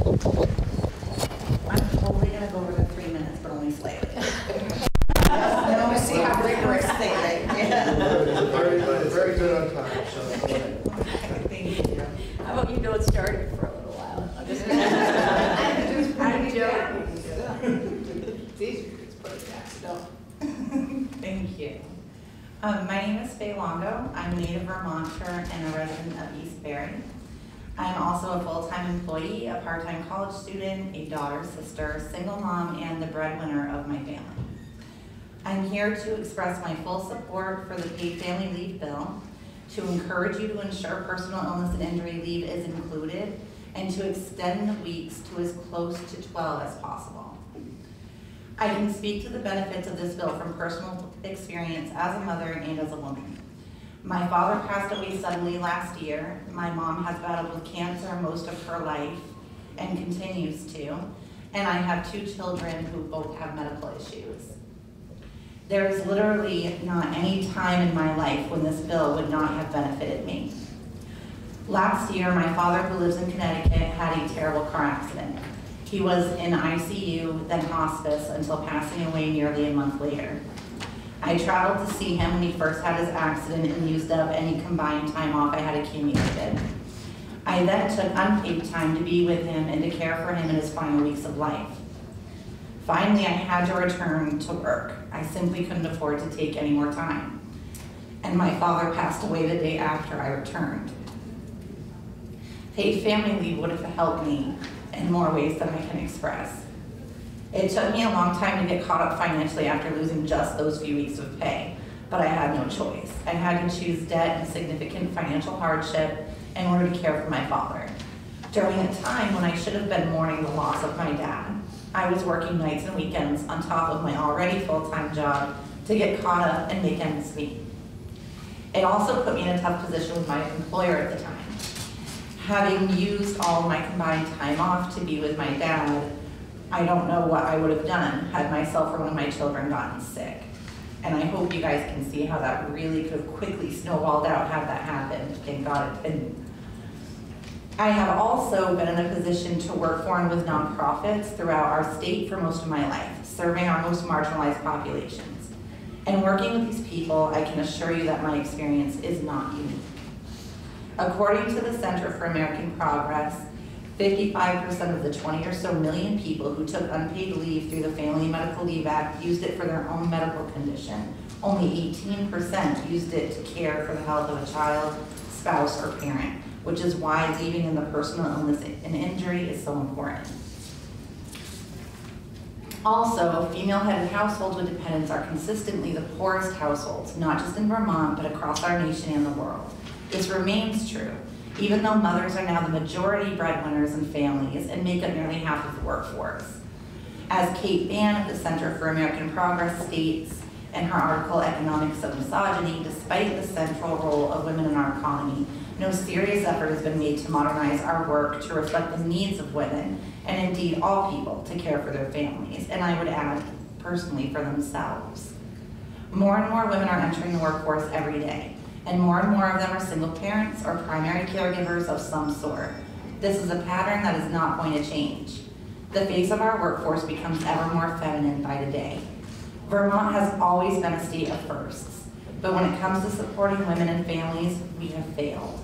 I'm only gonna go over the three minutes, but only slightly. Now we see how rigorous they are. Very, very, very good on time, so go ahead. Thank you. How about you don't start it for a little while? I'm just I'm joking. It's easier, it's put it next, no. Thank you. Um, my name is Faye Longo. I'm a native Vermonter and a resident of East Barre. I'm also a full-time employee, a part-time college student, a daughter, sister, single mom, and the breadwinner of my family. I'm here to express my full support for the paid family leave bill, to encourage you to ensure personal illness and injury leave is included, and to extend the weeks to as close to 12 as possible. I can speak to the benefits of this bill from personal experience as a mother and as a woman. My father passed away suddenly last year. My mom has battled with cancer most of her life and continues to. And I have two children who both have medical issues. There is literally not any time in my life when this bill would not have benefited me. Last year, my father, who lives in Connecticut, had a terrible car accident. He was in ICU, then hospice, until passing away nearly a month later. I traveled to see him when he first had his accident and used up any combined time off I had accumulated. I then took unpaid time to be with him and to care for him in his final weeks of life. Finally, I had to return to work. I simply couldn't afford to take any more time. And my father passed away the day after I returned. Paid family leave would have helped me in more ways than I can express. It took me a long time to get caught up financially after losing just those few weeks of pay, but I had no choice. I had to choose debt and significant financial hardship in order to care for my father. During a time when I should have been mourning the loss of my dad, I was working nights and weekends on top of my already full-time job to get caught up and make ends meet. It also put me in a tough position with my employer at the time. Having used all my combined time off to be with my dad, I don't know what I would have done had myself or one of my children gotten sick. And I hope you guys can see how that really could have quickly snowballed out had that happened. Thank God it didn't. I have also been in a position to work for and with nonprofits throughout our state for most of my life, serving our most marginalized populations. And working with these people, I can assure you that my experience is not unique. According to the Center for American Progress, 55% of the 20 or so million people who took unpaid leave through the Family Medical Leave Act used it for their own medical condition. Only 18% used it to care for the health of a child, spouse, or parent, which is why leaving in the personal illness and injury is so important. Also, female-headed households with dependents are consistently the poorest households, not just in Vermont, but across our nation and the world. This remains true, even though mothers are now the majority breadwinners in families and make up nearly half of the workforce. As Kate Bahn of the Center for American Progress states in her article, Economics of Misogyny, despite the central role of women in our economy, no serious effort has been made to modernize our work to reflect the needs of women, and indeed all people, to care for their families, and I would add, personally, for themselves. More and more women are entering the workforce every day, and more and more of them are single parents or primary caregivers of some sort. This is a pattern that is not going to change. The face of our workforce becomes ever more feminine by the day. Vermont has always been a state of firsts, but when it comes to supporting women and families, we have failed.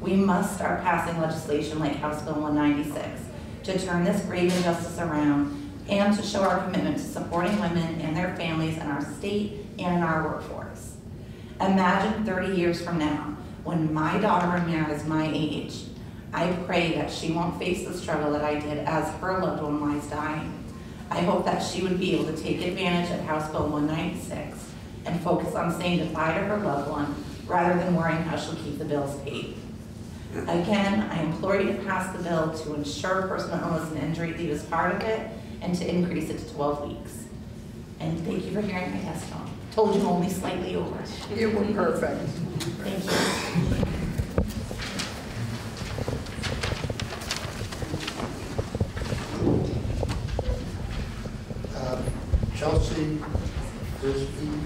We must start passing legislation like House Bill 196 to turn this grave injustice around and to show our commitment to supporting women and their families in our state and in our workforce. Imagine 30 years from now, when my daughter Amira is my age, I pray that she won't face the struggle that I did as her loved one lies dying. I hope that she would be able to take advantage of House Bill 196 and focus on saying goodbye to her loved one rather than worrying how she'll keep the bills paid. Again, I implore you to pass the bill to ensure personal illness and injury leave is part of it and to increase it to 12 weeks. And thank you for hearing my testimony. Told you only slightly over. You were perfect. Thank you. Uh, Chelsea Frisbee,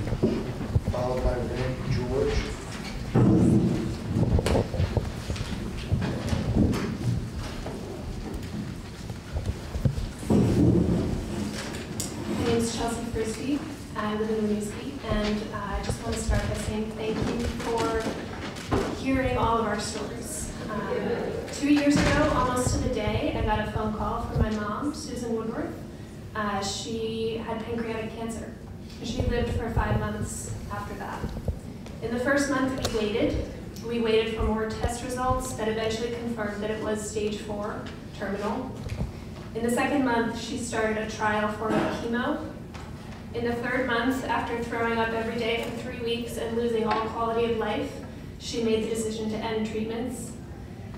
followed by Randy George. My name is Chelsea Frisbee. I live in Winooski, and uh, I just want to start by saying thank you for hearing all of our stories. Um, Two years ago, almost to the day, I got a phone call from my mom, Susan Woodworth. Uh, She had pancreatic cancer. She lived for five months after that. In the first month, we waited. We waited for more test results that eventually confirmed that it was stage four, terminal. In the second month, she started a trial for chemo. In the third month, after throwing up every day for three weeks and losing all quality of life, she made the decision to end treatments.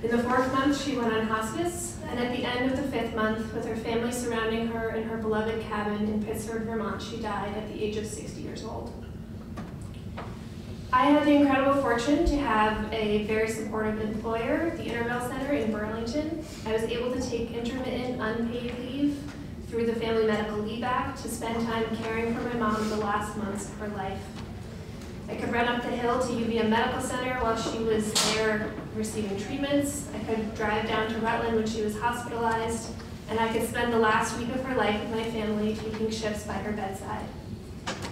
In the fourth month, she went on hospice, and at the end of the fifth month, with her family surrounding her in her beloved cabin in Pittsford, Vermont, she died at the age of 60 years old. I had the incredible fortune to have a very supportive employer, the Intervale Center in Burlington. I was able to take intermittent unpaid leave through the Family Medical Leave Act to spend time caring for my mom the last months of her life. I could run up the hill to UVM Medical Center while she was there receiving treatments. I could drive down to Rutland when she was hospitalized, and I could spend the last week of her life with my family taking shifts by her bedside.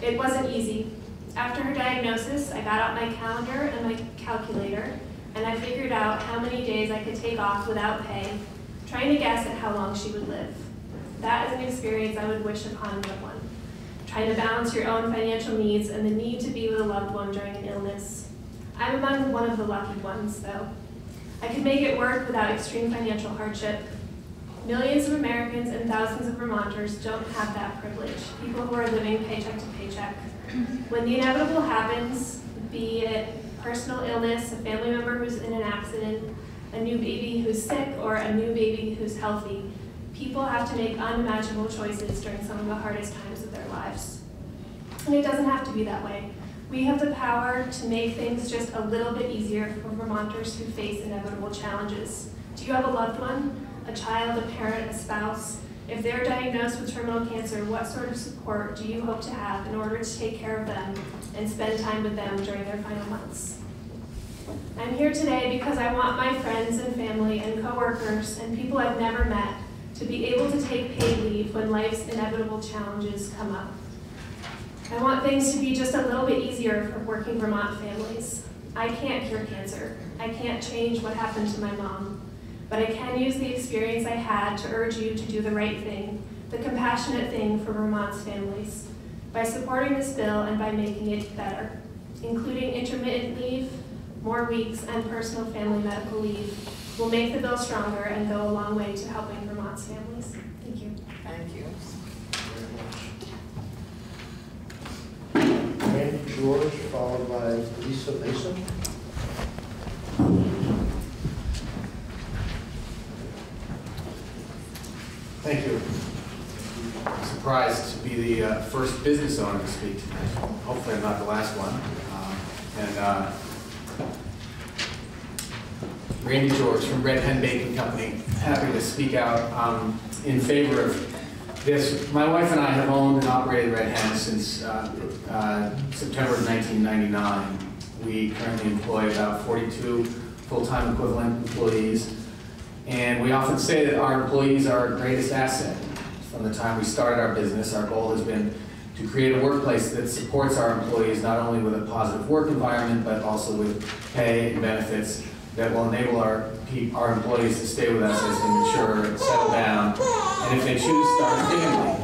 It wasn't easy. After her diagnosis, I got out my calendar and my calculator, and I figured out how many days I could take off without pay, trying to guess at how long she would live. That is an experience I would wish upon no one. Trying to balance your own financial needs and the need to be with a loved one during an illness. I'm among one of the lucky ones, though. I could make it work without extreme financial hardship. Millions of Americans and thousands of Vermonters don't have that privilege, people who are living paycheck to paycheck. When the inevitable happens, be it personal illness, a family member who's in an accident, a new baby who's sick, or a new baby who's healthy, people have to make unimaginable choices during some of the hardest times of their lives. And it doesn't have to be that way. We have the power to make things just a little bit easier for Vermonters who face inevitable challenges. Do you have a loved one? A child, a parent, a spouse? If they're diagnosed with terminal cancer, what sort of support do you hope to have in order to take care of them and spend time with them during their final months? I'm here today because I want my friends and family and coworkers and people I've never met to be able to take paid leave when life's inevitable challenges come up. I want things to be just a little bit easier for working Vermont families. I can't cure cancer. I can't change what happened to my mom. But I can use the experience I had to urge you to do the right thing, the compassionate thing for Vermont's families, by supporting this bill and by making it better, including intermittent leave, more weeks, and personal family medical leave will make the bill stronger and go a long way to helping Vermont's families. Thank you. Thank you. Randy George, followed by Lisa Mason. Thank you. I'm surprised to be the uh, first business owner to speak tonight. Hopefully I'm not the last one. Um, And uh, Randy George from Red Hen Baking Company, happy to speak out um, in favor of this. My wife and I have owned and operated Red Hen since uh, uh, September of 1999. We currently employ about 42 full-time equivalent employees. And we often say that our employees are our greatest asset. From the time we started our business, our goal has been to create a workplace that supports our employees not only with a positive work environment, but also with pay and benefits that will enable our, our employees to stay with us as they mature and settle down, and if they choose, start a family.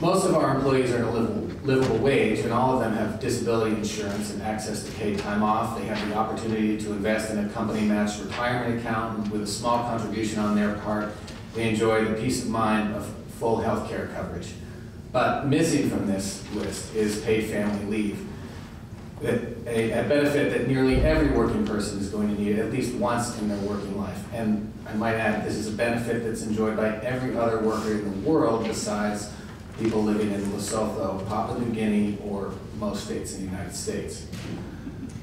Most of our employees are at a livable, livable wage, and all of them have disability insurance and access to paid time off. They have the opportunity to invest in a company-matched retirement account, with a small contribution on their part, they enjoy the peace of mind of full health care coverage. But missing from this list is paid family leave. A, a benefit that nearly every working person is going to need at least once in their working life. And I might add, this is a benefit that's enjoyed by every other worker in the world besides people living in Lesotho, Papua New Guinea, or most states in the United States.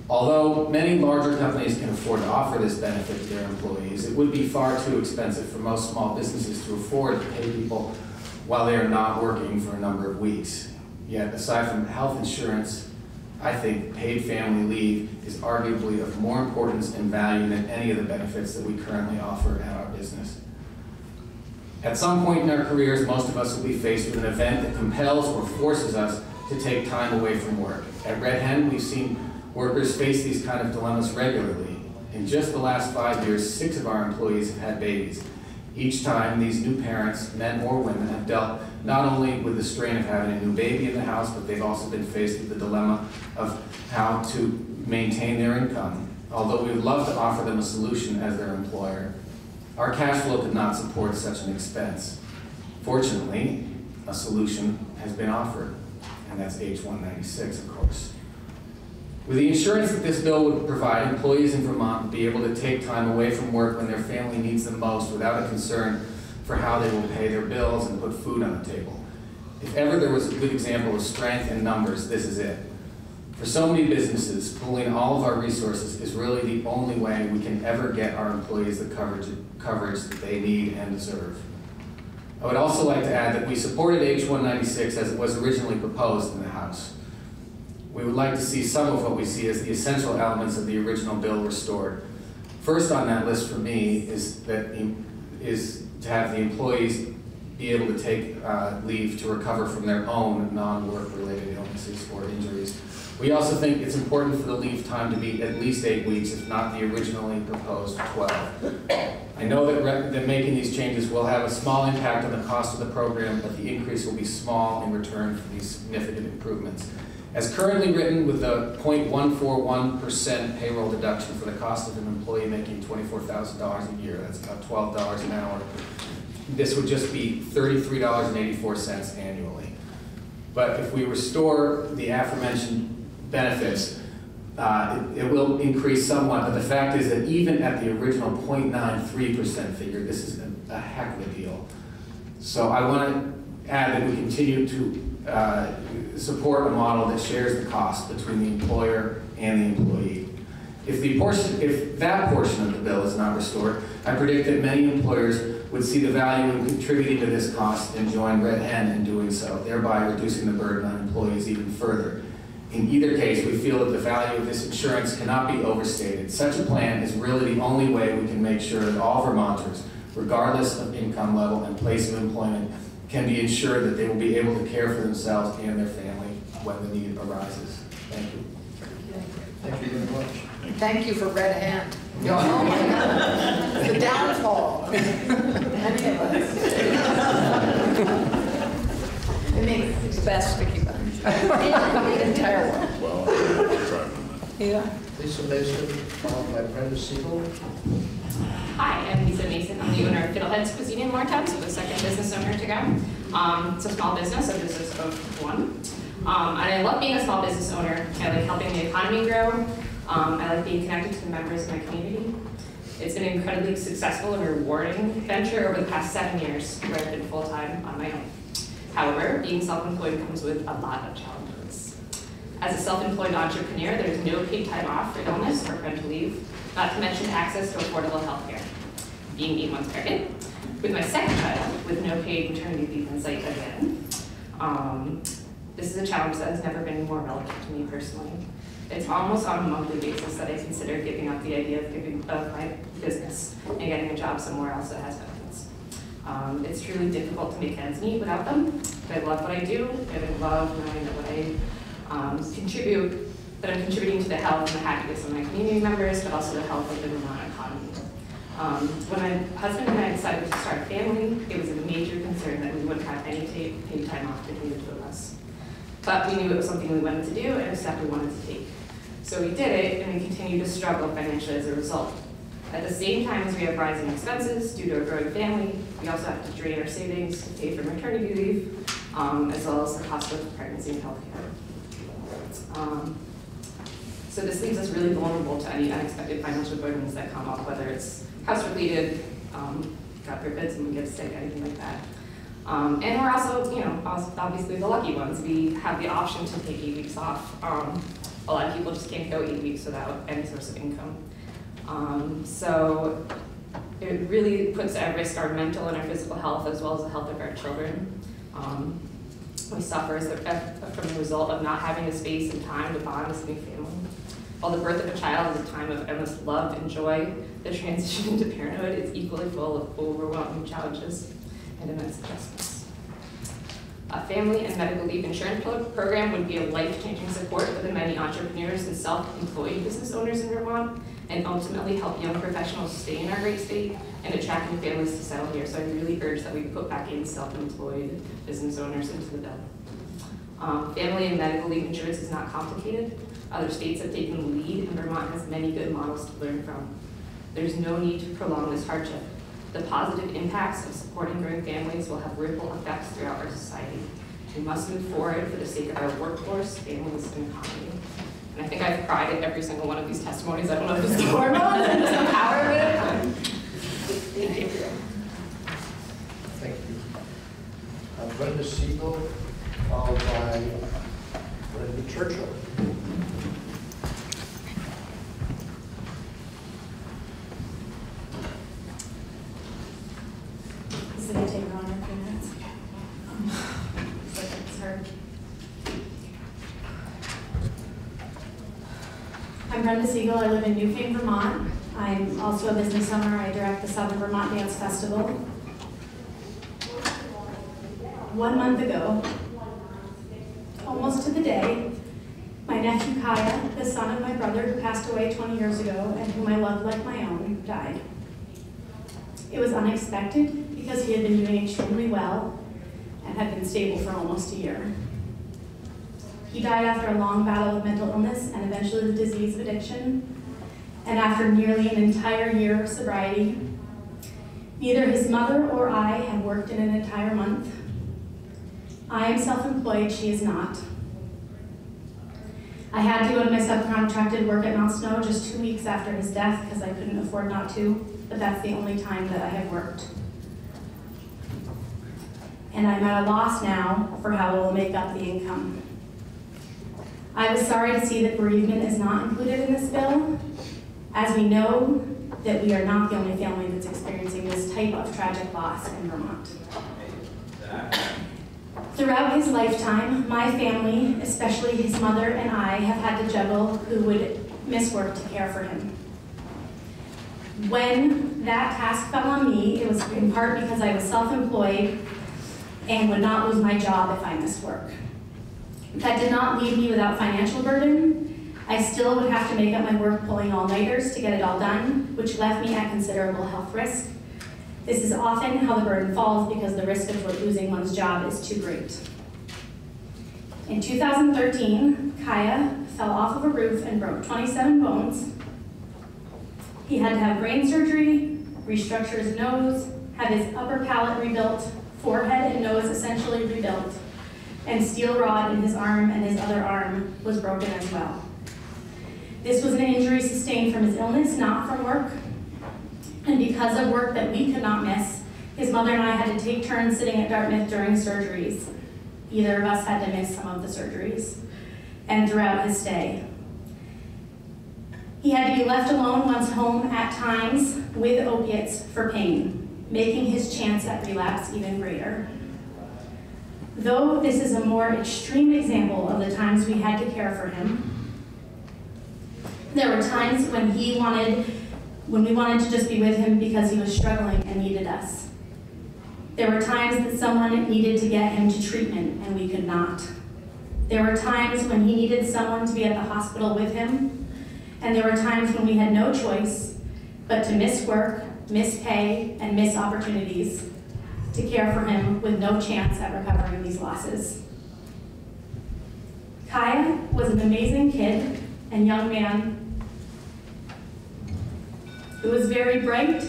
Although many larger companies can afford to offer this benefit to their employees, it would be far too expensive for most small businesses to afford to pay people while they are not working for a number of weeks. Yet, aside from health insurance, I think paid family leave is arguably of more importance and value than any of the benefits that we currently offer at our business. At some point in our careers, most of us will be faced with an event that compels or forces us to take time away from work. At Red Hen, we've seen workers face these kind of dilemmas regularly. In just the last five years, six of our employees have had babies. Each time, these new parents, men or women, have dealt not only with the strain of having a new baby in the house, but they've also been faced with the dilemma of how to maintain their income. Although we would love to offer them a solution as their employer, our cash flow could not support such an expense. Fortunately, a solution has been offered, and that's H-196, of course. With the insurance that this bill would provide, employees in Vermont would be able to take time away from work when their family needs them most without a concern for how they will pay their bills and put food on the table. If ever there was a good example of strength in numbers, this is it. For so many businesses, pooling all of our resources is really the only way we can ever get our employees the coverage, coverage that they need and deserve. I would also like to add that we supported H-196 as it was originally proposed in the House. We would like to see some of what we see as the essential elements of the original bill restored. First on that list for me is that is to have the employees be able to take uh, leave to recover from their own non-work related illnesses or injuries. We also think it's important for the leave time to be at least eight weeks, if not the originally proposed 12. I know that, that making these changes will have a small impact on the cost of the program, but the increase will be small in return for these significant improvements. As currently written with the 0.141% payroll deduction for the cost of an employee making $24,000 a year, that's about $12 an hour, this would just be $33.84 annually. But if we restore the aforementioned benefits, uh, it, it, will increase somewhat, but the fact is that even at the original 0.93% figure, this is a, a, heck of a deal. So I want to add that we continue to uh, support a model that shares the cost between the employer and the employee. If, the portion, if that portion of the bill is not restored, I predict that many employers would see the value in contributing to this cost and join Red Hen in doing so, thereby reducing the burden on employees even further. In either case, we feel that the value of this insurance cannot be overstated. Such a plan is really the only way we can make sure that all Vermonters, regardless of income level and place of employment, can be ensured that they will be able to care for themselves and their family when the need arises. Thank you. Thank you very much. Thank you for Red Hen. Yo, oh my God. The downfall of many of us. It makes the best sticky buns in the entire world. Well, I'll try one. Yeah. Lisa Mason, followed by Brenda Siegel. Hi, I'm Lisa Mason. I'm the owner of Fiddleheads Cuisine in Moretown, so the second business owner to go. Um, it's a small business, a business of one. Um, and I love being a small business owner. I like helping the economy grow. Um, I like being connected to the members of my community. It's been an incredibly successful and rewarding venture over the past seven years where I've been full-time on my own. However, being self-employed comes with a lot of challenges. As a self-employed entrepreneur, there's no paid time off for illness or parental leave, not to mention access to affordable health care. Being eight months pregnant, with my second child, with no paid maternity leave in sight again, um, this is a challenge that has never been more relevant to me personally. It's almost on a monthly basis that I consider giving up the idea of giving of my business and getting a job somewhere else that has benefits. Um, it's truly difficult to make ends meet without them. But I love what I do, and I love knowing that what I um, contribute that I'm contributing to the health and the happiness of my community members, but also the health of the Vermont economy. Um, when my husband and I decided to start a family, it was a major concern that we wouldn't have any paid time off between the two of us. But we knew it was something we wanted to do and a step we wanted to take. So we did it, and we continue to struggle financially as a result. At the same time as we have rising expenses due to a growing family, we also have to drain our savings to pay for maternity leave, um, as well as the cost of pregnancy and healthcare. Um, so this leaves us really vulnerable to any unexpected financial burdens that come up, whether it's house-related, um, God forbid someone gets sick, anything like that. Um, and we're also, you know, obviously the lucky ones. We have the option to take eight weeks off. Um, a lot of people just can't go eight weeks without any source of income. Um, so it really puts at risk our mental and our physical health as well as the health of our children. Um, we suffer uh, from the result of not having the space and time to bond as a new family. While the birth of a child is a time of endless love and joy, the transition into parenthood is equally full of overwhelming challenges and immense adjustments. A family and medical leave insurance program would be a life-changing support for the many entrepreneurs and self-employed business owners in Vermont and ultimately help young professionals stay in our great state and attracting families to settle here. So I really urge that we put back in self-employed business owners into the bill. Um, family and medical leave insurance is not complicated. Other states have taken the lead, and Vermont has many good models to learn from. There's no need to prolong this hardship. The positive impacts of supporting growing families will have ripple effects throughout our society. We must move forward for the sake of our workforce, families, and economy. And I think I've cried at every single one of these testimonies. I don't know if it's the hormones and the power of it. Thank you. Thank you. Uh, Brenda Siegel, followed by Brenda Churchill. This is gonna take around a few minutes. Um, so it's hard. I'm Brenda Siegel, I live in Newfane, Vermont. I'm also a business owner, I direct the Southern Vermont Dance Festival. One month ago, almost to the day, my nephew Kaya, the son of my brother who passed away 20 years ago and whom I loved like my own, died. It was unexpected because he had been doing extremely well and had been stable for almost a year. He died after a long battle with mental illness and eventually the disease of addiction. And after nearly an entire year of sobriety, neither his mother or I had worked in an entire month. I am self-employed, she is not. I had to go to my subcontracted work at Mount Snow just two weeks after his death because I couldn't afford not to, but that's the only time that I have worked. And I'm at a loss now for how I will make up the income. I was sorry to see that bereavement is not included in this bill, as we know that we are not the only family that's experiencing this type of tragic loss in Vermont. Throughout his lifetime, my family, especially his mother and I, have had to juggle who would miss work to care for him. When that task fell on me, it was in part because I was self-employed and would not lose my job if I missed work. That did not leave me without financial burden. I still would have to make up my work pulling all-nighters to get it all done, which left me at considerable health risk. This is often how the burden falls because the risk of losing one's job is too great. In 2013, Kaya fell off of a roof and broke 27 bones. He had to have brain surgery, restructure his nose, have his upper palate rebuilt, forehead and nose essentially rebuilt, and steel rod in his arm and his other arm was broken as well. This was an injury sustained from his illness, not from work. And because of work that we could not miss, his mother and I had to take turns sitting at Dartmouth during surgeries. Either of us had to miss some of the surgeries and throughout his stay. He had to be left alone once home at times with opiates for pain, making his chance at relapse even greater. Though this is a more extreme example of the times we had to care for him, there were times when he wanted, when we wanted to just be with him because he was struggling and needed us. There were times that someone needed to get him to treatment and we could not. There were times when he needed someone to be at the hospital with him, and there were times when we had no choice but to miss work, miss pay, and miss opportunities to care for him with no chance at recovering these losses. Kaya was an amazing kid and young man who was very bright,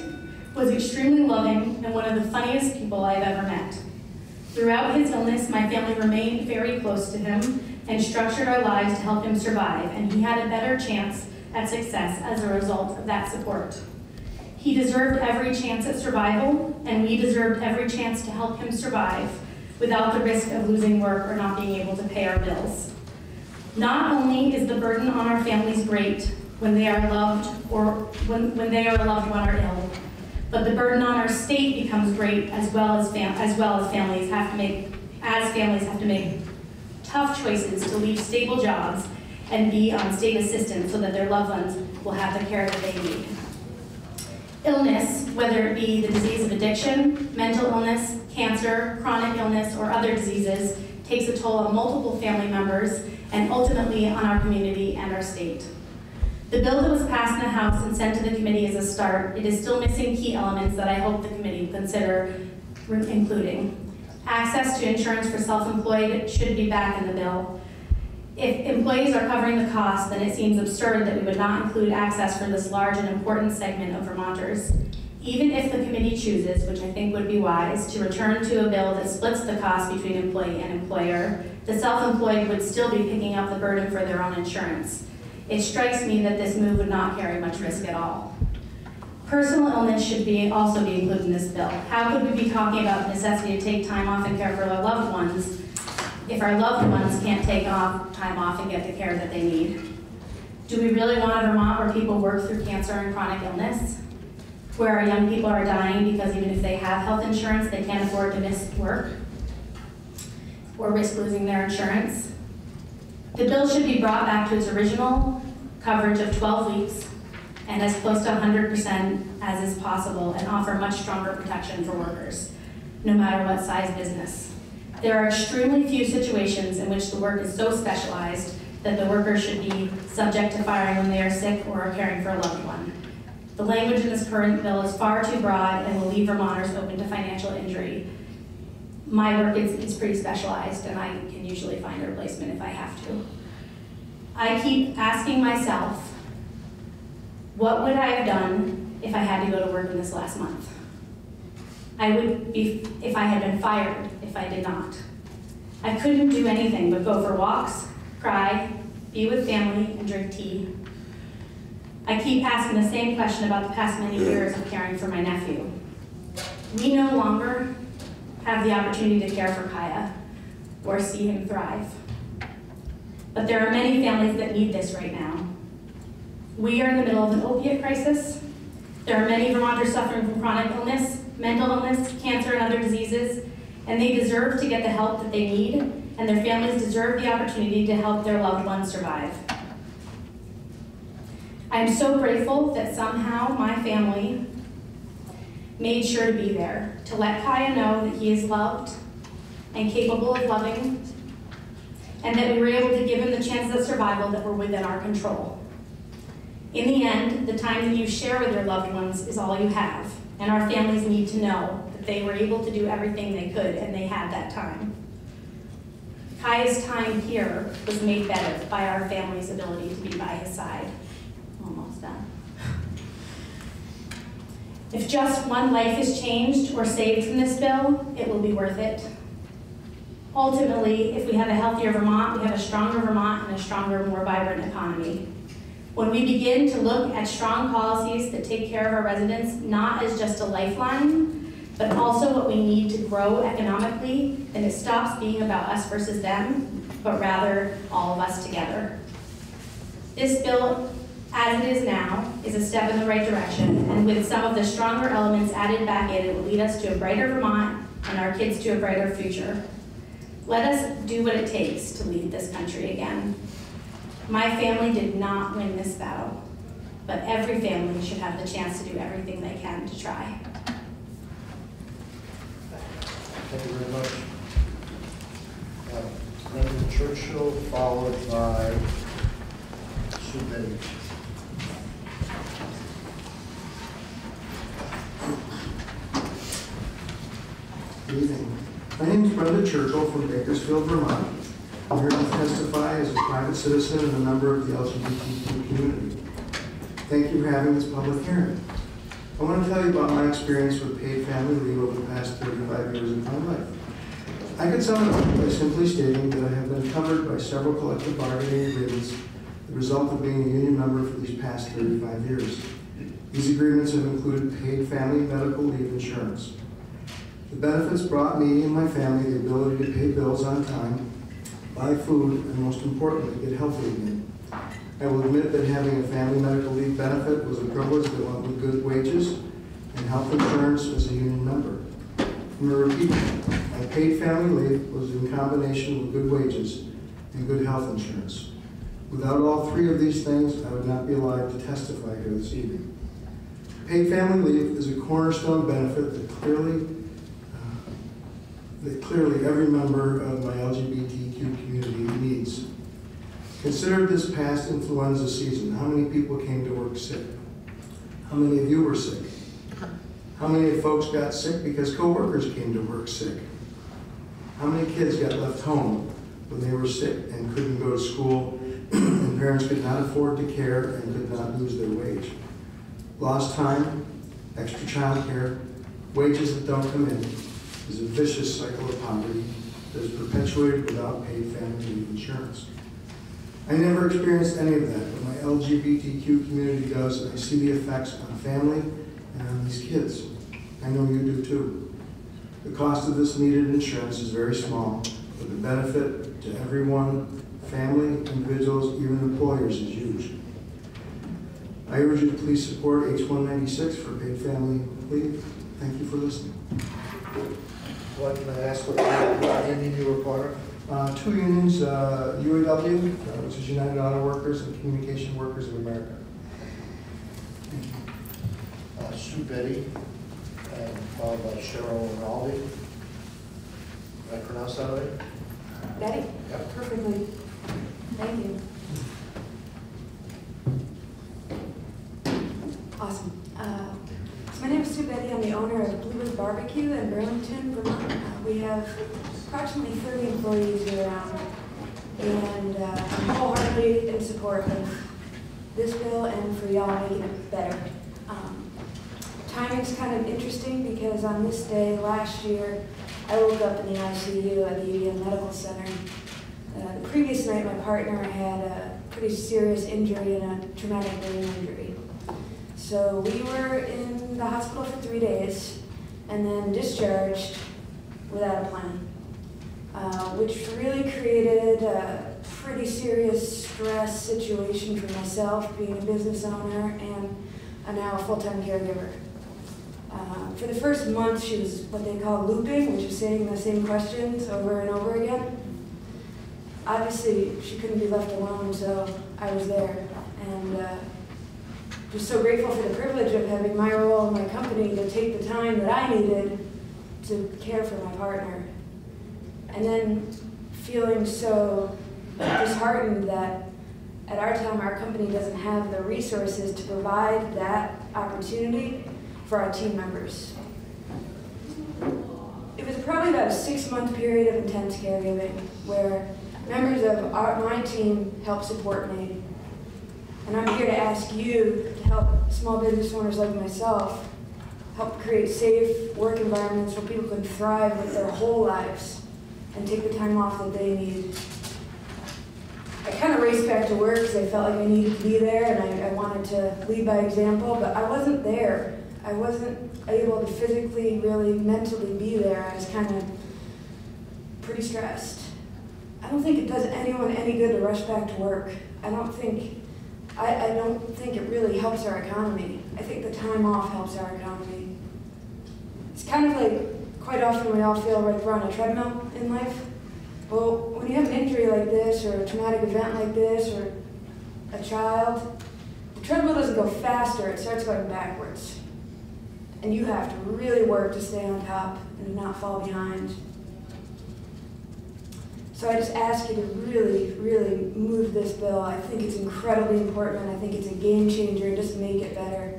was extremely loving, and one of the funniest people I've ever met. Throughout his illness, my family remained very close to him and structured our lives to help him survive, and he had a better chance at success as a result of that support. He deserved every chance at survival, and we deserved every chance to help him survive without the risk of losing work or not being able to pay our bills. Not only is the burden on our families great when they are loved or when, when they or a loved one are ill, but the burden on our state becomes great as well as fam- as well as families have to make as families have to make tough choices to leave stable jobs and be on state assistance so that their loved ones will have the care that they need. Illness, whether it be the disease of addiction, mental illness, cancer, chronic illness, or other diseases, takes a toll on multiple family members and ultimately on our community and our state. The bill that was passed in the House and sent to the committee is a start. It is still missing key elements that I hope the committee will consider including. Access to insurance for self-employed should be back in the bill. If employees are covering the cost, then it seems absurd that we would not include access for this large and important segment of Vermonters. Even if the committee chooses, which I think would be wise, to return to a bill that splits the cost between employee and employer, the self-employed would still be picking up the burden for their own insurance. It strikes me that this move would not carry much risk at all. Personal illness should be also be included in this bill. How could we be talking about the necessity to take time off and care for our loved ones if our loved ones can't take off time off and get the care that they need? Do we really want a Vermont where people work through cancer and chronic illness? Where our young people are dying because even if they have health insurance, they can't afford to miss work? Or risk losing their insurance? The bill should be brought back to its original coverage of 12 weeks and as close to 100% as is possible and offer much stronger protection for workers, no matter what size business. There are extremely few situations in which the work is so specialized that the worker should be subject to firing when they are sick or are caring for a loved one. The language in this current bill is far too broad and will leave Vermonters open to financial injury. My work is, is pretty specialized and I can usually find a replacement if I have to. I keep asking myself, what would I have done if I had to go to work in this last month? I would be, if I had been fired, if I did not. I couldn't do anything but go for walks, cry, be with family, and drink tea. I keep asking the same question about the past many years of caring for my nephew. We no longer have the opportunity to care for Kaya or see him thrive. But there are many families that need this right now. We are in the middle of an opiate crisis. There are many Vermonters suffering from chronic illness, mental illness, cancer, and other diseases, and they deserve to get the help that they need, and their families deserve the opportunity to help their loved ones survive. I am so grateful that somehow my family made sure to be there, to let Kaya know that he is loved and capable of loving, and that we were able to give him the chances of survival that were within our control. In the end, the time that you share with your loved ones is all you have, and our families need to know they were able to do everything they could and they had that time. Kaya's time here was made better by our family's ability to be by his side. Almost done. If just one life is changed or saved from this bill, it will be worth it. Ultimately, if we have a healthier Vermont, we have a stronger Vermont and a stronger, more vibrant economy. When we begin to look at strong policies that take care of our residents, not as just a lifeline, but also what we need to grow economically, and it stops being about us versus them, but rather all of us together. This bill, as it is now, is a step in the right direction, and with some of the stronger elements added back in, it will lead us to a brighter Vermont and our kids to a brighter future. Let us do what it takes to lead this country again. My family did not win this battle, but every family should have the chance to do everything they can to try. Thank you very much. Uh, Churchill, followed by Sue Bette. Good evening. My name is Brenda Churchill from Bakersfield, Vermont. I'm here to testify as a private citizen and a member of the LGBTQ community. Thank you for having this public hearing. I want to tell you about my experience with paid family leave over the past 35 years of my life. I could sum it up by simply stating that I have been covered by several collective bargaining agreements, the result of being a union member for these past 35 years. These agreements have included paid family medical leave insurance. The benefits brought me and my family the ability to pay bills on time, buy food, and most importantly, get healthy again. I will admit that having a family medical leave benefit was a privilege that went with good wages and health insurance as a union member. To repeat, my paid family leave was in combination with good wages and good health insurance. Without all three of these things, I would not be alive to testify here this evening. Paid family leave is a cornerstone benefit that clearly uh, that clearly every member of my LGBTQ community. Consider this past influenza season. How many people came to work sick? How many of you were sick? How many folks got sick because coworkers came to work sick? How many kids got left home when they were sick and couldn't go to school and parents could not afford to care and could not lose their wage? Lost time, extra child care, wages that don't come in, is a vicious cycle of poverty that is perpetuated without paid family insurance. I never experienced any of that, but my LGBTQ community does, and I see the effects on family and on these kids. I know you do too. The cost of this needed insurance is very small, but the benefit to everyone, family, individuals, even employers is huge. I urge you to please support H196 for paid family leave. Thank you for listening. What, can I ask what what union you were part of? Uh, two unions, uh, UAW, uh, which is United Auto Workers, and Communication Workers of America. Uh, Sue Bette, and followed by Cheryl Rinaldi. Did I pronounce that right? Bette? Yep. Perfectly. Thank you. Awesome. Uh, So my name is Sue Bette. I'm the owner of Bluebird Barbecue in Burlington, Vermont. Uh, We have approximately 30 employees year-round, and uh, I'm wholeheartedly in support of this bill and for y'all making it better. Um, Timing's kind of interesting because on this day last year, I woke up in the ICU at the UVM Medical Center. Uh, The previous night, my partner had a pretty serious injury and a traumatic brain injury. So we were in the hospital for three days and then discharged without a plan, uh, which really created a pretty serious stress situation for myself, being a business owner and now a full-time caregiver. Uh, for the first month, she was what they call looping, which is saying the same questions over and over again. Obviously, she couldn't be left alone, so I was there. And uh, just so grateful for the privilege of having my role in my company to take the time that I needed to care for my partner. And then feeling so disheartened that at our time, our company doesn't have the resources to provide that opportunity for our team members. It was probably about a six-month period of intense caregiving where members of our, my team helped support me. And I'm here to ask you to help small business owners like myself help create safe work environments where people can thrive with their whole lives and take the time off that they need. I kind of raced back to work because I felt like I needed to be there and I, I wanted to lead by example, but I wasn't there. I wasn't able to physically, really, mentally be there. I was kind of pretty stressed. I don't think it does anyone any good to rush back to work. I don't think I, I don't think it really helps our economy. I think the time off helps our economy. It's kind of like quite often we all feel like we're on a treadmill in life. Well, when you have an injury like this, or a traumatic event like this, or a child, the treadmill doesn't go faster, it starts going backwards. And you have to really work to stay on top and not fall behind. So I just ask you to really, really move this bill. I think it's incredibly important, I think it's a game changer, just make it better.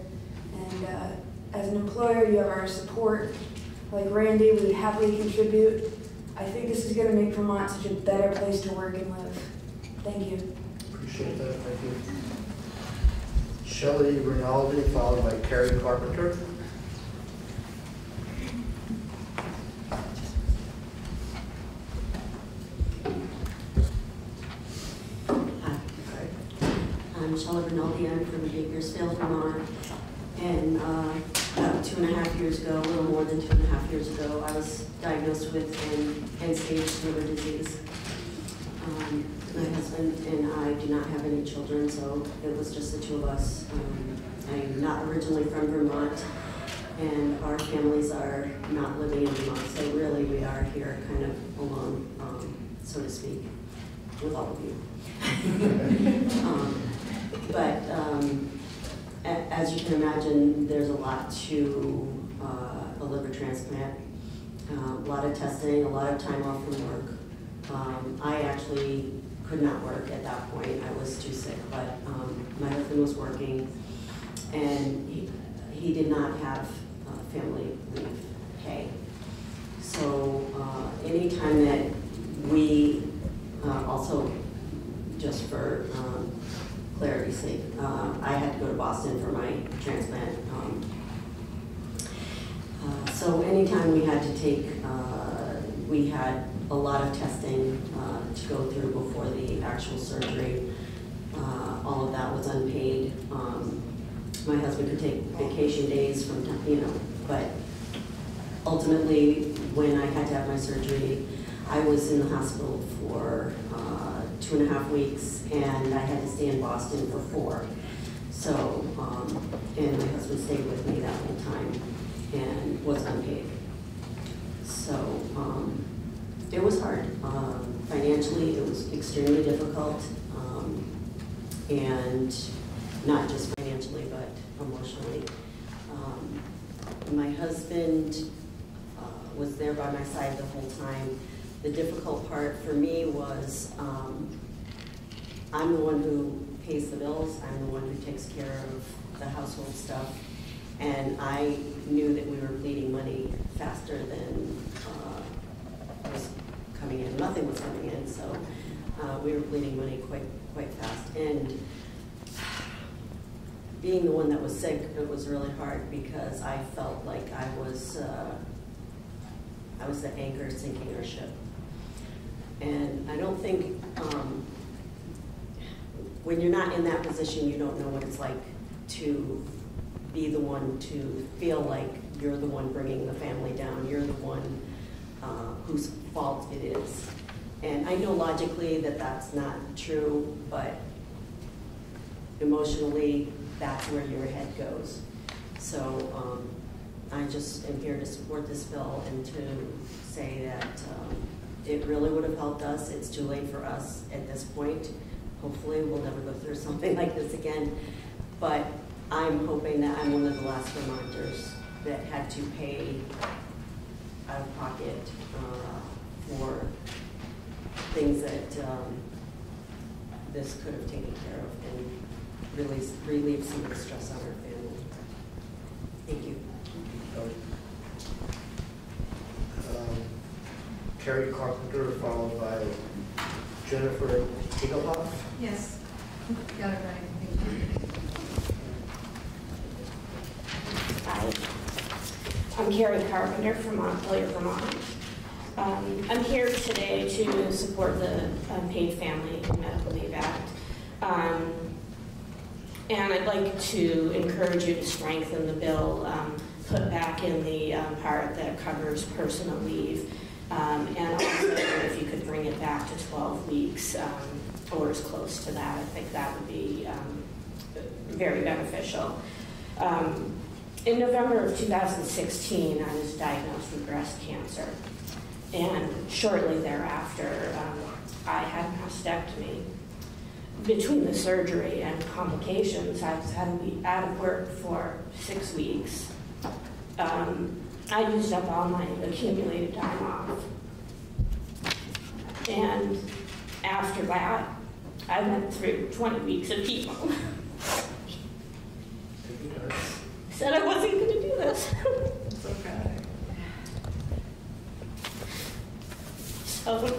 And uh, as an employer, you have our support. Like Randy, we happily contribute. I think this is going to make Vermont such a better place to work and live. Thank you. Appreciate that, thank you. Shelley Rinaldi, followed by Carrie Carpenter. Hi, I'm Shelley Rinaldi, I'm from Bakersfield, Vermont. And uh, about two and a half years ago, a little more than two and a half years ago, I was diagnosed with an end-stage liver disease. Um, My husband and I do not have any children, so it was just the two of us. Um, I'm not originally from Vermont, and our families are not living in Vermont, so really we are here kind of alone, um, so to speak, with all of you. Um, But um, as you can imagine, there's a lot to uh, a liver transplant. Uh, A lot of testing, a lot of time off from work. Um, I actually could not work at that point, I was too sick, but um, my husband was working, and he, he did not have uh, family leave pay. So uh, anytime that we, uh, also, just for um, clarity's sake, uh, I had to go to Boston for my transplant. um, uh, So anytime we had to take, uh, we had a lot of testing uh, to go through before the actual surgery. Uh, All of that was unpaid. Um, My husband could take vacation days from, you know, but ultimately, when I had to have my surgery, I was in the hospital for uh, two and a half weeks, and I had to stay in Boston for four. So, um, and my husband stayed with me that whole time and was unpaid. So, um, it was hard. Um, Financially, it was extremely difficult, um, and not just financially, but emotionally. Um, My husband uh, was there by my side the whole time. The difficult part for me was, um, I'm the one who pays the bills, I'm the one who takes care of the household stuff, and I knew that we were bleeding money faster than uh, was coming in. Nothing was coming in, so uh, we were bleeding money quite, quite fast. And being the one that was sick, it was really hard because I felt like I was, uh, I was the anchor sinking our ship. And I don't think, um, when you're not in that position, you don't know what it's like to be the one to feel like you're the one bringing the family down, you're the one uh, whose fault it is. And I know logically that that's not true, but emotionally, that's where your head goes. So um, I just am here to support this bill and to say that um, it really would have helped us. It's too late for us at this point. Hopefully, we'll never go through something like this again. But I'm hoping that I'm one of the last Vermonters that had to pay out of pocket uh, for things that um, this could have taken care of and release, relieve some of the stress on our family. Thank you. Um, Carrie Carpenter, followed by Jennifer Edelhoff. Yes, got it right, thank you. Hi, I'm Carrie Carpenter from Montpelier, Vermont. Um, I'm here today to support the Unpaid Family Medical Leave Act. Um, And I'd like to encourage you to strengthen the bill, um, put back in the um, part that covers personal leave. Um, And also, if you could bring it back to 12 weeks um, or as close to that, I think that would be um, very beneficial. Um, in November of 2016, I was diagnosed with breast cancer. And shortly thereafter, um, I had a mastectomy. Between the surgery and complications, I was had to be out of work for six weeks. Um, I used up all my accumulated time off. And after that, I went through 20 weeks of chemo. Said I wasn't going to do this. It's okay. So,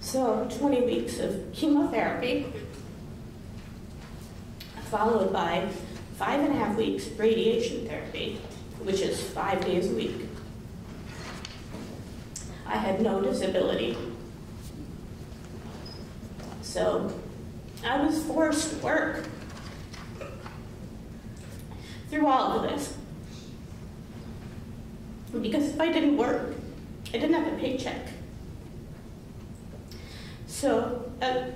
so 20 weeks of chemotherapy, followed by five and a half weeks of radiation therapy, which is five days a week. I had no disability. So I was forced to work through all of this. Because if I didn't work, I didn't have a paycheck. So, uh,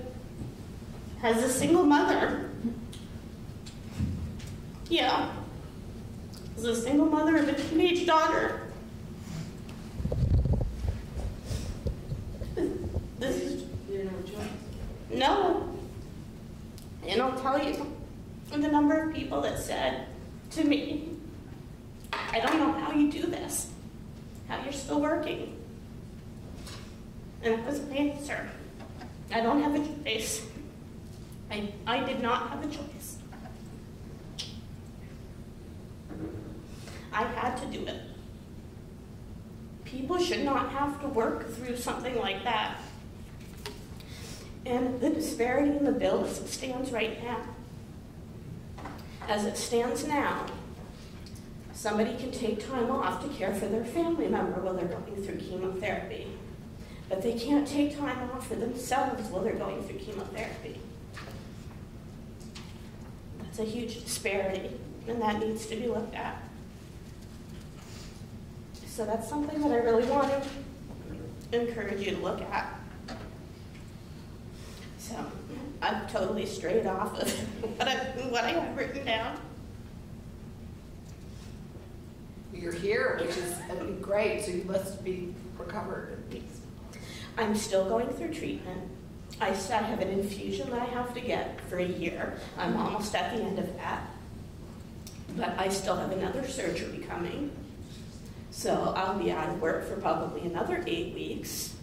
as a single mother, yeah, as a single mother of a teenage daughter, this is no. And I'll tell you the number of people that said to me, I don't know how you do this, how you're still working. And that was my answer. I don't have a choice. I, I did not have a choice. I had to do it. People should not have to work through something like that. And the disparity in the bill as it stands right now, as it stands now, somebody can take time off to care for their family member while they're going through chemotherapy. But they can't take time off for themselves while they're going through chemotherapy. That's a huge disparity, and that needs to be looked at. So that's something that I really want to encourage you to look at. So I'm totally straight off of what I, what I have written down. You're here, which is great, so you must be recovered at least. I'm still going through treatment. I have an infusion that I have to get for a year. I'm almost at the end of that. But I still have another surgery coming. So I'll be out of work for probably another eight weeks.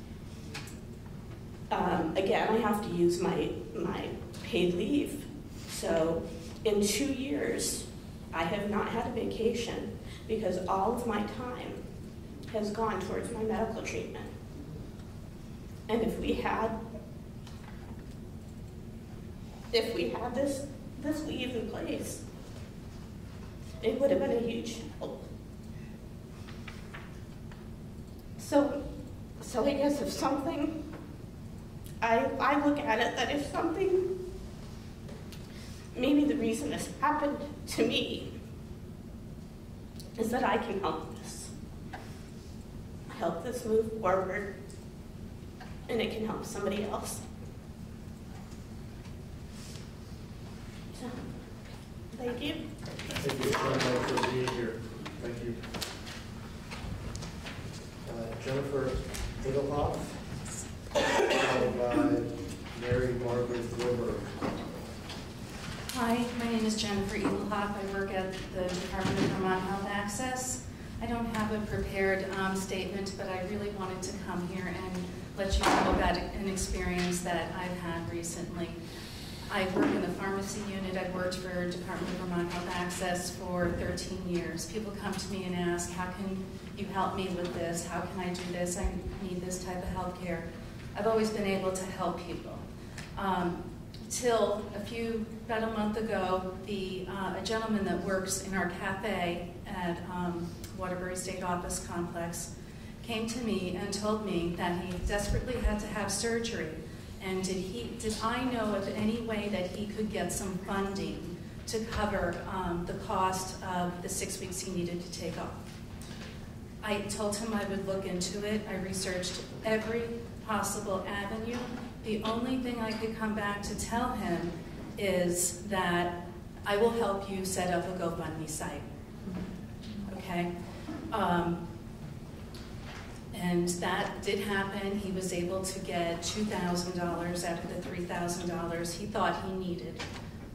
Um, again, I have to use my, my paid leave. So in two years, I have not had a vacation because all of my time has gone towards my medical treatment. And if we had, if we had this, this leave in place, it would have been a huge help. So, so I guess if something, I, I look at it that if something, maybe the reason this happened to me is that I can help this. Help this move forward and it can help somebody else. So, thank you. Thank you very much for being here. Thank you. Uh, Jennifer Edelhoff, Mary Margaret Wilbur. Hi, my name is Jennifer Edelhoff. I work at the Department of Vermont Health Access. I don't have a prepared um, statement, but I really wanted to come here and let you know about an experience that I've had recently. I work in the pharmacy unit. I've worked for Department of Vermont Health Access for 13 years. People come to me and ask, how can you help me with this? How can I do this? I need this type of health care. I've always been able to help people. Um, till a few, about a month ago, the, uh, a gentleman that works in our cafe at um, Waterbury State Office Complex came to me and told me that he desperately had to have surgery. And did, he, did I know of any way that he could get some funding to cover um, the cost of the six weeks he needed to take off? I told him I would look into it. I researched every possible avenue. The only thing I could come back to tell him is that I will help you set up a GoFundMe site. Okay? Um, and that did happen. He was able to get $2,000 out of the $3,000 he thought he needed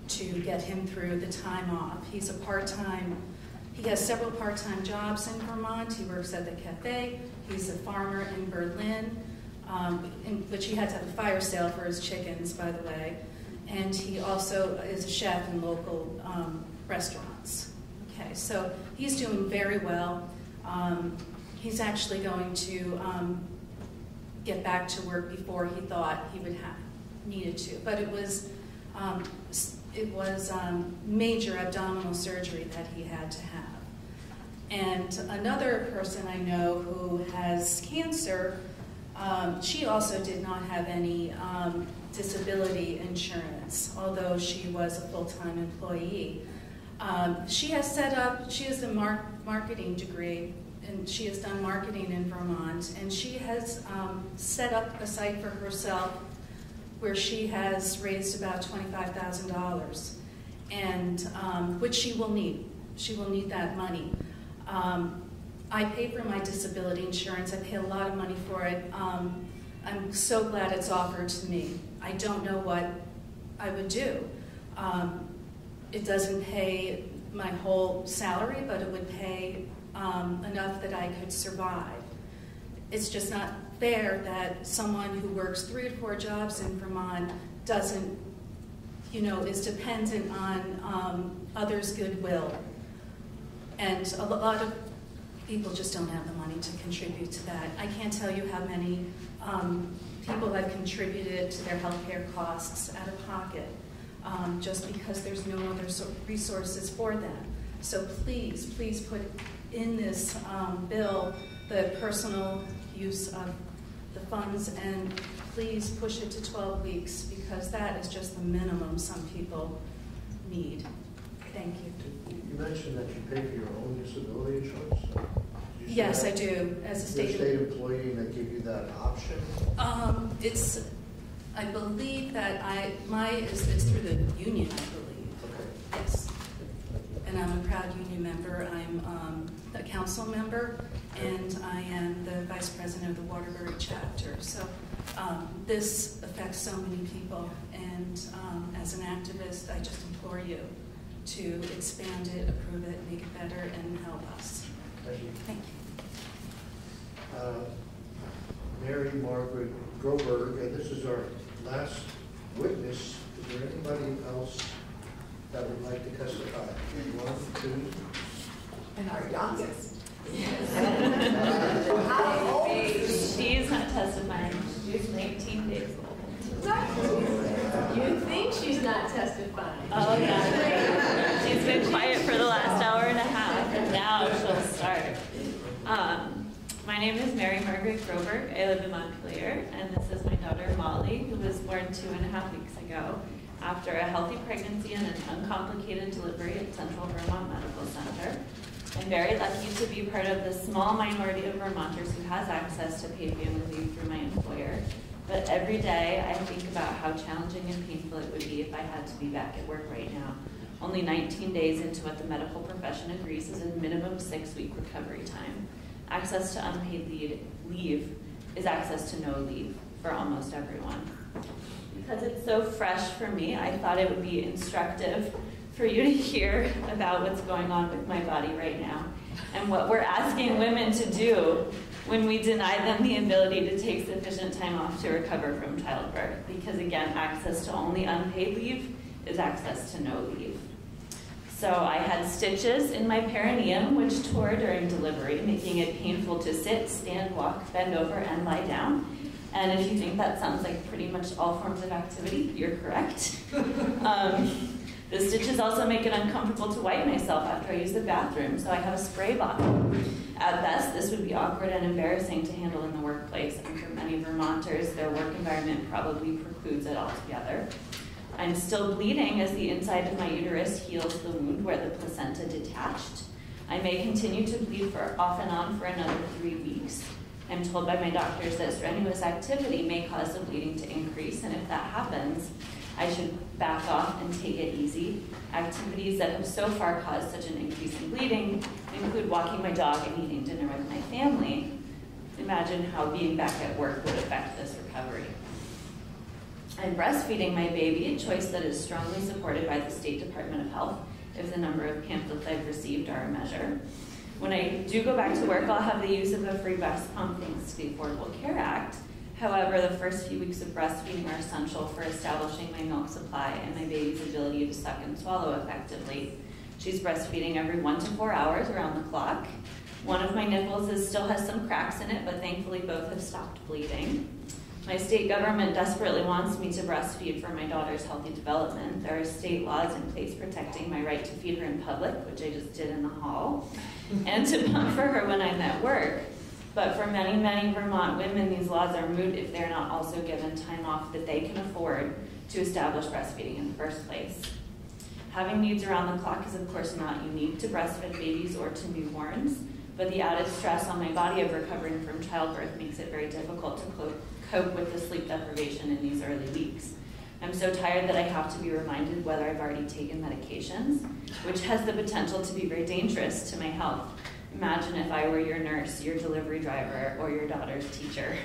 to get him through the time off. He's a part-time, he has several part-time jobs in Vermont. He works at the cafe. He's a farmer in Berlin, um, in, which he had to have a fire sale for his chickens, by the way. And he also is a chef in local um, restaurants. Okay, so he's doing very well. Um, he's actually going to um, get back to work before he thought he would have needed to. But it was um, it was um, major abdominal surgery that he had to have. And another person I know who has cancer, um, she also did not have any um, disability insurance, although she was a full-time employee. Um, she has set up, she has a mar marketing degree, and she has done marketing in Vermont, and she has um, set up a site for herself where she has raised about $25,000, and um, which she will need. She will need that money. Um, I pay for my disability insurance. I pay a lot of money for it. Um, I'm so glad it's offered to me. I don't know what I would do. Um, it doesn't pay my whole salary, but it would pay um, enough that I could survive. It's just not fair that someone who works three or four jobs in Vermont doesn't, you know, is dependent on um, others' goodwill. And a lot of people just don't have the money to contribute to that. I can't tell you how many um, people have contributed to their health care costs out of pocket um, just because there's no other so resources for them. So please, please put in this um, bill the personal use of the funds and please push it to 12 weeks because that is just the minimum some people need. Thank you. You mentioned that you pay for your own disability insurance. You Yes, I do, as a state. state employee and they give you that option? Um, it's, I believe that I, my, is, it's through the union, I believe. Okay. Yes. And I'm a proud union member. I'm um, a council member, and I am the vice president of the Waterbury chapter. So um, this affects so many people, and um, as an activist, I just implore you to expand it, approve it, make it better, and help us. Thank you. Thank you. Uh, Mary Margaret Groberg, and this is our last witness. Is there anybody else that would like to testify? One, two? And our youngest. She's not testifying. She's 19 days old. You think she's not testifying. Oh, yeah. She's been quiet for the last hour and a half, and now she'll start. Um, my name is Mary Margaret Groberg. I live in Montpelier, and this is my daughter Molly, who was born two and a half weeks ago after a healthy pregnancy and an uncomplicated delivery at Central Vermont Medical Center. I'm very lucky to be part of the small minority of Vermonters who has access to paid family leave through my employer. But every day I think about how challenging and painful it would be if I had to be back at work right now. Only 19 days into what the medical profession agrees is a minimum six week recovery time. Access to unpaid leave, leave is access to no leave for almost everyone. Because it's so fresh for me, I thought it would be instructive for you to hear about what's going on with my body right now and what we're asking women to do when we deny them the ability to take sufficient time off to recover from childbirth. Because again, access to only unpaid leave is access to no leave. So I had stitches in my perineum, which tore during delivery, making it painful to sit, stand, walk, bend over, and lie down. And if you think that sounds like pretty much all forms of activity, you're correct. um, the stitches also make it uncomfortable to wipe myself after I use the bathroom, so I have a spray bottle. At best, this would be awkward and embarrassing to handle in the workplace, and for many Vermonters, their work environment probably precludes it altogether. I'm still bleeding as the inside of my uterus heals the wound where the placenta detached. I may continue to bleed for off and on for another three weeks. I'm told by my doctors that strenuous activity may cause the bleeding to increase, and if that happens, I should back off and take it easy. Activities that have so far caused such an increase in bleeding include walking my dog and eating dinner with my family. Imagine how being back at work would affect this recovery. I'm breastfeeding my baby, a choice that is strongly supported by the State Department of Health if the number of pamphlets I've received are a measure. When I do go back to work, I'll have the use of a free breast pump thanks to the Affordable Care Act. However, the first few weeks of breastfeeding are essential for establishing my milk supply and my baby's ability to suck and swallow effectively. She's breastfeeding every one to four hours around the clock. One of my nipples is, still has some cracks in it, but thankfully both have stopped bleeding. My state government desperately wants me to breastfeed for my daughter's healthy development. There are state laws in place protecting my right to feed her in public, which I just did in the hall, and to pump for her when I'm at work. But for many, many Vermont women, these laws are moot if they're not also given time off that they can afford to establish breastfeeding in the first place. Having needs around the clock is of course not unique to breastfed babies or to newborns, but the added stress on my body of recovering from childbirth makes it very difficult to cope with the sleep deprivation in these early weeks. I'm so tired that I have to be reminded whether I've already taken medications, which has the potential to be very dangerous to my health. Imagine if I were your nurse, your delivery driver, or your daughter's teacher.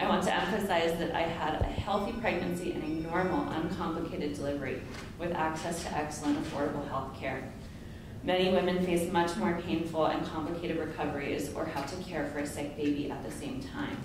I want to emphasize that I had a healthy pregnancy and a normal, uncomplicated delivery with access to excellent, affordable health care. Many women face much more painful and complicated recoveries or have to care for a sick baby at the same time.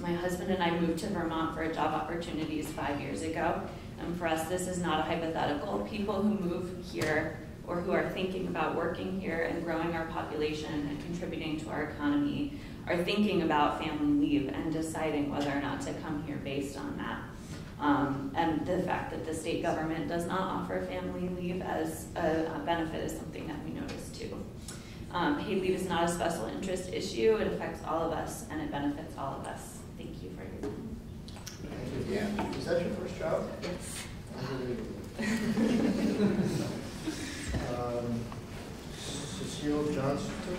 My husband and I moved to Vermont for job opportunities five years ago, and for us, this is not a hypothetical. People who move here or who are thinking about working here and growing our population and contributing to our economy are thinking about family leave and deciding whether or not to come here based on that. Um, and the fact that the state government does not offer family leave as a, a benefit is something that we notice too. Um, paid leave is not a special interest issue. It affects all of us and it benefits all of us. Thank you for your time. Thank you, Dan. Is that your first job? Yes. um, Cecile Johnston?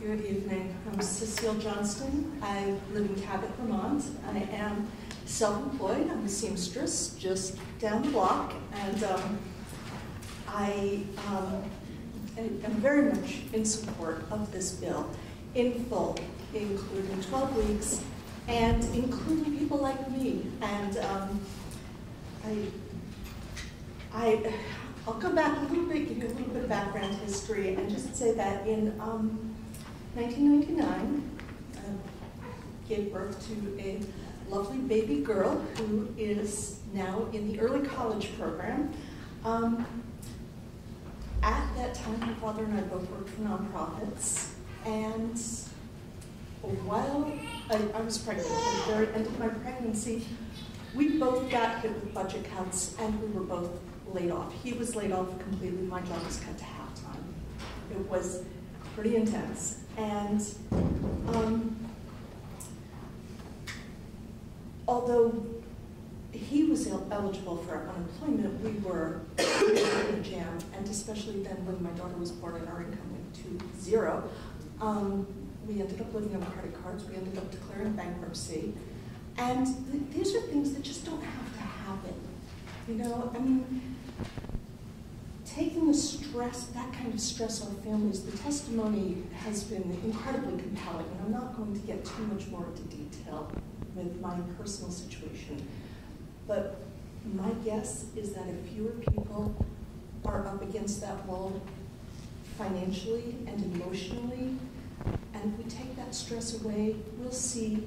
Good evening. I'm Cecile Johnston. I live in Cabot, Vermont. I am self-employed. I'm a seamstress just down the block, and um, I um, am very much in support of this bill in full, including 12 weeks and including people like me. And um, I, I, I'll come back a little bit, give you a little bit of background history, and just say that in um, 1999, I gave birth to a lovely baby girl who is now in the early college program. Um, at that time, my father and I both worked for nonprofits, and while I, I was pregnant, at the very end of my pregnancy, we both got hit with budget cuts, and we were both laid off. He was laid off completely. My job was cut to half time. It was pretty intense. And um, although he was eligible for unemployment, we were in a jam, and especially then when my daughter was born and our income went to zero, um, we ended up living on credit cards, we ended up declaring bankruptcy, and th these are things that just don't have to happen. You know, I mean, taking the stress, that kind of stress on families, the testimony has been incredibly compelling, and I'm not going to get too much more into detail with my personal situation. But my guess is that if fewer people are up against that wall financially and emotionally, and if we take that stress away, we'll see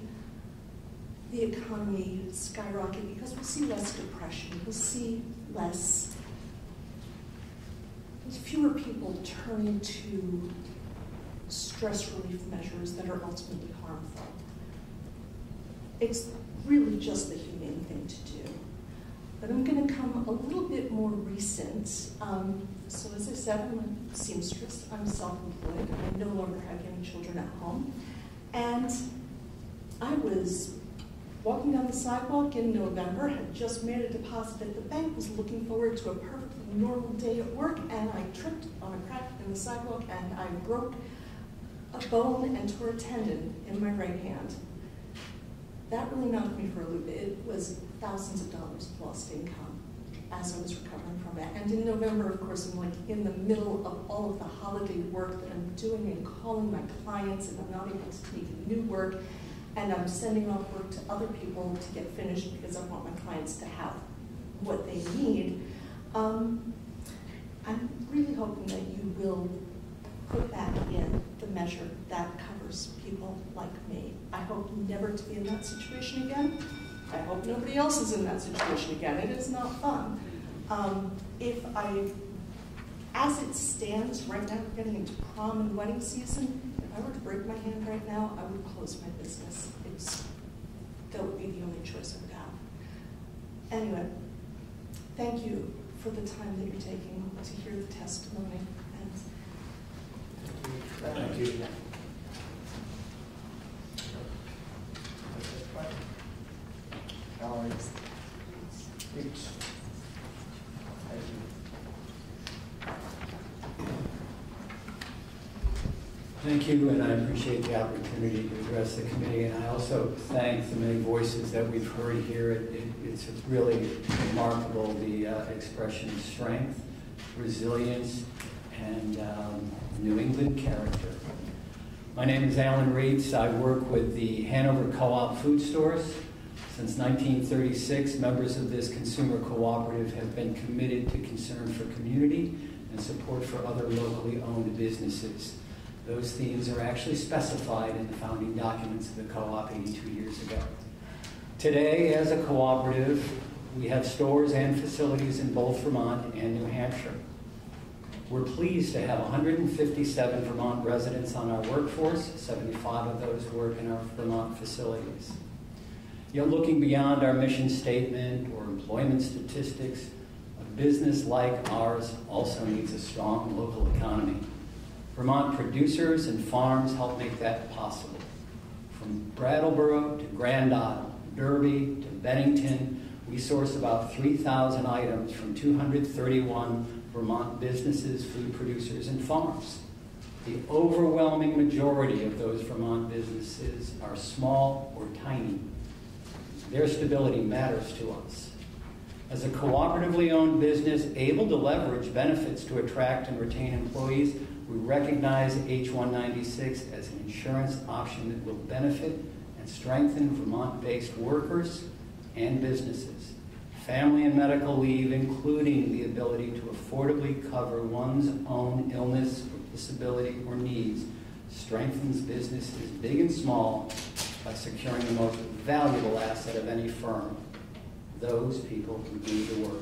the economy skyrocket because we'll see less depression, we'll see less, fewer people turning to stress relief measures that are ultimately harmful. It's really just the humane thing to do. But I'm going to come a little bit more recent. Um, so as I said, I'm a seamstress. I'm self-employed. I no longer have any children at home. And I was walking down the sidewalk in November, had just made a deposit at the bank, was looking forward to a perfectly normal day at work, and I tripped on a crack in the sidewalk and I broke a bone and tore a tendon in my right hand. That really knocked me for a loop. It was thousands of dollars of lost income as I was recovering from that. And in November, of course, I'm like in the middle of all of the holiday work that I'm doing and calling my clients, and I'm not able to take new work, and I'm sending off work to other people to get finished because I want my clients to have what they need. Um, I'm really hoping that you will put back in the measure that covers people like me. I hope never to be in that situation again. I hope nobody else is in that situation again. It is not fun. Um, if I, as it stands right now, we're getting into prom and wedding season. If I were to break my hand right now, I would close my business. It's, that would be the only choice I would have. Anyway, thank you for the time that you're taking to hear the testimony. And Thank you. Weeks. Thank you. Thank you, and I appreciate the opportunity to address the committee, and I also thank the many voices that we've heard here. It- it- It's really remarkable, the uh, expression of strength, resilience, and um, New England character. My name is Alan Reitz. I work with the Hanover Co-op Food Stores. Since 1936, members of this consumer cooperative have been committed to concern for community and support for other locally owned businesses. Those themes are actually specified in the founding documents of the co-op 82 years ago. Today, as a cooperative, we have stores and facilities in both Vermont and New Hampshire. We're pleased to have 157 Vermont residents on our workforce. 75 of those work in our Vermont facilities. Looking beyond our mission statement or employment statistics, a business like ours also needs a strong local economy. Vermont producers and farms help make that possible. From Brattleboro to Grand Isle, Derby to Bennington, we source about 3,000 items from 231 Vermont businesses, food producers, and farms. The overwhelming majority of those Vermont businesses are small or tiny. Their stability matters to us. As a cooperatively owned business able to leverage benefits to attract and retain employees, we recognize H-196 as an insurance option that will benefit and strengthen Vermont-based workers and businesses. Family and medical leave, including the ability to affordably cover one's own illness or disability or needs, strengthens businesses big and small by securing the most valuable asset of any firm, those people who do the work.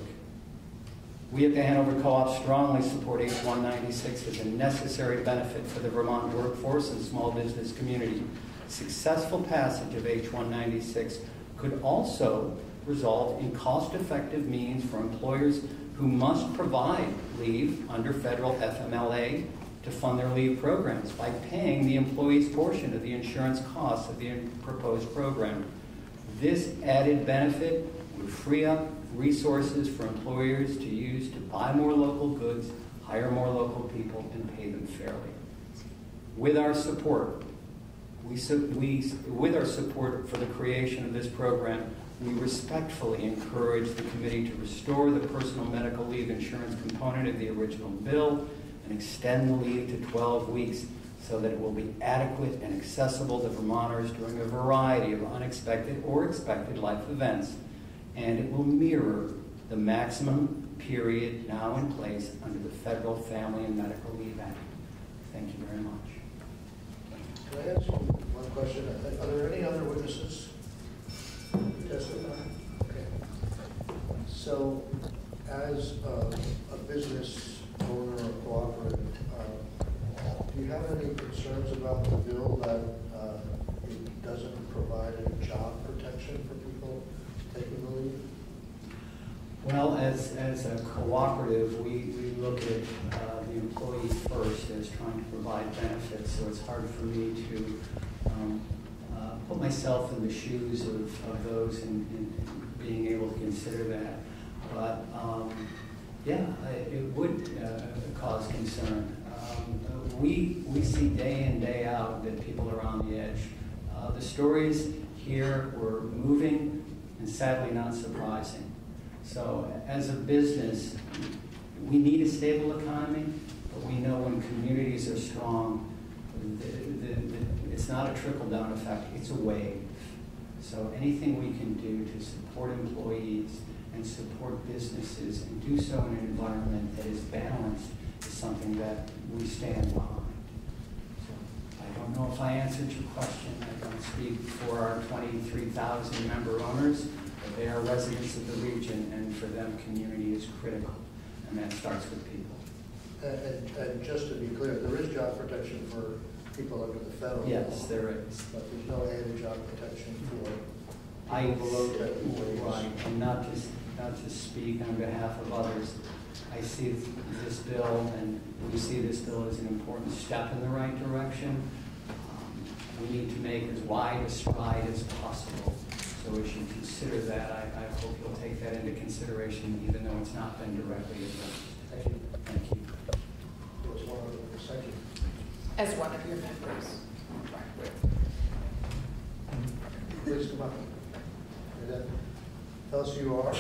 We at the Hanover Co-op strongly support H-196 as a necessary benefit for the Vermont workforce and small business community. Successful passage of H-196 could also result in cost-effective means for employers who must provide leave under federal FMLA to fund their leave programs by paying the employee's portion of the insurance costs of the proposed program. This added benefit would free up resources for employers to use to buy more local goods, hire more local people, and pay them fairly. With our support, we, we, with our support for the creation of this program, we respectfully encourage the committee to restore the personal medical leave insurance component of the original bill and extend the leave to 12 weeks so that it will be adequate and accessible to Vermonters during a variety of unexpected or expected life events, and it will mirror the maximum period now in place under the Federal Family and Medical Leave Act. Thank you very much. Can I ask one question? Are there any other witnesses? Okay. So, as a, a business owner or cooperative, uh, do you have any concerns about the bill that uh, it doesn't provide any job protection for people taking the leave? Well, as, as a cooperative, we, we look at uh, the employee first as trying to provide benefits, so it's hard for me to um, uh, put myself in the shoes of, of those and, and being able to consider that. But um, yeah, it would uh, cause concern. Um, We, we see day in, day out that people are on the edge. Uh, The stories here were moving and sadly not surprising. So as a business, we need a stable economy, but we know when communities are strong, the- the- the- it's not a trickle-down effect, it's a wave. So anything we can do to support employees and support businesses and do so in an environment that is balanced is something that we stand behind. So I don't know if I answered your question. I don't speak for our 23,000 member owners, but they are residents of the region, and for them, community is critical, and that starts with people. And, and- and just to be clear, there is job protection for people under the federal law. Yes, there is. But there's no added job protection for I, below that right, and not to, not to speak on behalf of others, I see this bill, and we see this bill as an important step in the right direction. Um, We need to make as wide a stride as possible, so as you consider that, I, I hope you'll take that into consideration, even though it's not been directly addressed. Thank you. Thank you. There was one other, thank you. As one of your members. Please come up. Tell us who you are.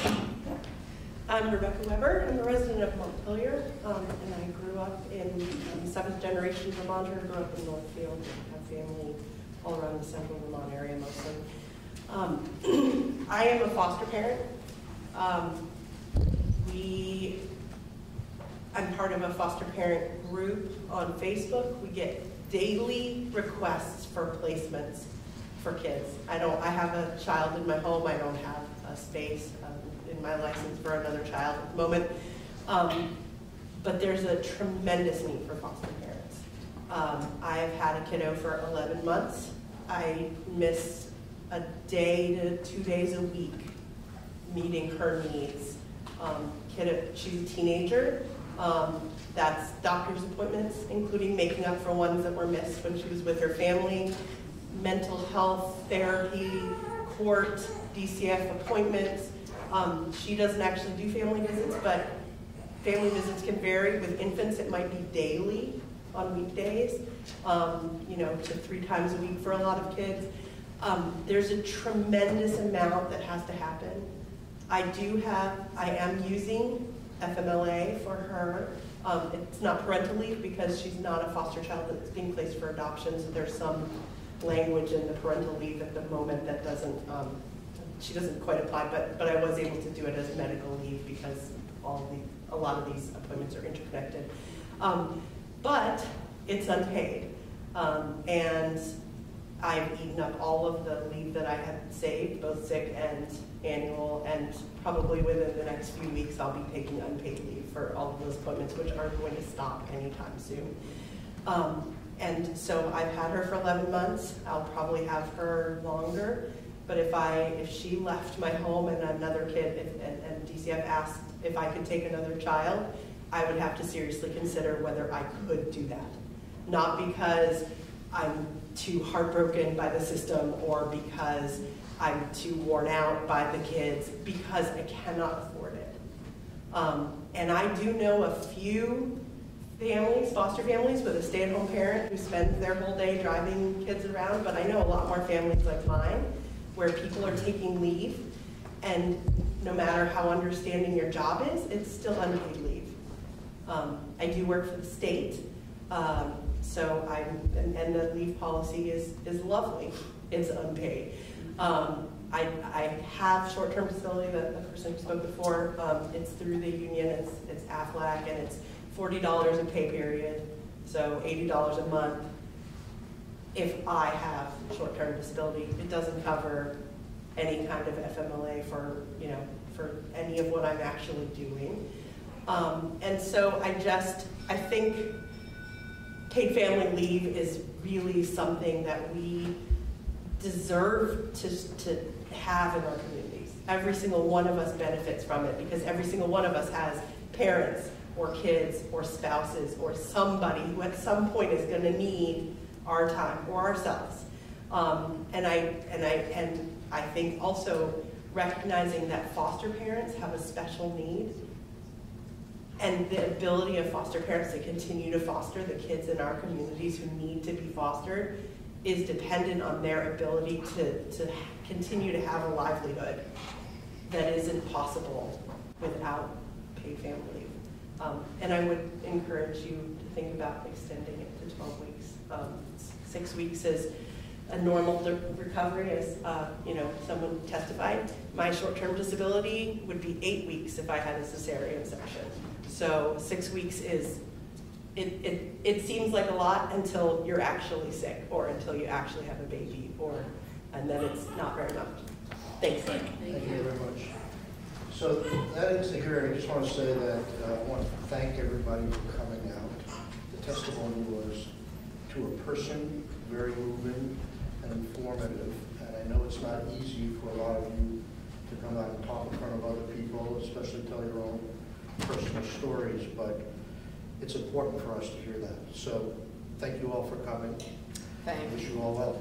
I'm Rebecca Weber. I'm a resident of Montpelier, um, and I grew up in um, seventh generation Vermonter. Grew up in Northfield. Have family all around the central Vermont area mostly. Um, I am a foster parent. Um, we, I'm part of a foster parent group on Facebook. We get daily requests for placements for kids. I don't, I have a child in my home. I don't have a space um, in my license for another child moment. Um, but there's a tremendous need for foster parents. Um, I've had a kiddo for 11 months. I miss a day to two days a week meeting her needs. Um, kiddo, she's a teenager. Um, that's doctor's appointments, including making up for ones that were missed when she was with her family, mental health therapy, DCF appointments. Um, she doesn't actually do family visits, but family visits can vary. With infants, it might be daily on weekdays, um, you know, to three times a week for a lot of kids. Um, there's a tremendous amount that has to happen. I do have, I am using FMLA for her. Um, it's not parental leave because she's not a foster child that's being placed for adoption, so there's some language in the parental leave at the moment that doesn't, um, she doesn't quite apply, but, but I was able to do it as medical leave because all the, a lot of these appointments are interconnected. Um, but it's unpaid. Um, and I've eaten up all of the leave that I had saved, both sick and annual, and probably within the next few weeks, I'll be taking unpaid leave for all of those appointments, which aren't going to stop anytime soon. Um, and so I've had her for 11 months. I'll probably have her longer. But if I, if she left my home and another kid, if, and, and DCF asked if I could take another child, I would have to seriously consider whether I could do that. Not because I'm too heartbroken by the system or because I'm too worn out by the kids, because I cannot afford it. Um, and I do know a few families, foster families with a stay-at-home parent who spends their whole day driving kids around, but I know a lot more families like mine where people are taking leave and no matter how understanding your job is, it's still unpaid leave. Um, I do work for the state, um, so and, and the leave policy is, is lovely. It's unpaid. Um, I, I have short-term facility, that the person who spoke before, um, it's through the union, it's, it's AFLAC, and it's $40 a pay period, so $80 a month. If I have short-term disability, it doesn't cover any kind of FMLA for, you know, for any of what I'm actually doing. Um, and so I just, I think paid family leave is really something that we deserve to, to have in our communities. Every single one of us benefits from it because every single one of us has parents or kids or spouses or somebody who at some point is going to need our time or ourselves. Um, and I and I and I think also recognizing that foster parents have a special need and the ability of foster parents to continue to foster the kids in our communities who need to be fostered is dependent on their ability to, to continue to have a livelihood that isn't possible without paid family. Um, and I would encourage you to think about extending it to 12 weeks. Um, six weeks is a normal de- recovery, as uh, you know, someone testified. My short-term disability would be eight weeks if I had a cesarean section. So six weeks is, it, it, it seems like a lot until you're actually sick, or until you actually have a baby, or, and then it's not very much. Thanks. Thank you. Thank you very much. So that ends the hearing. I just want to say that uh, I want to thank everybody for coming out. The testimony was to a person, very moving and informative. And I know it's not easy for a lot of you to come out and talk in front of other people, especially tell your own personal stories, but it's important for us to hear that. So thank you all for coming. Thank you. Wish you all well.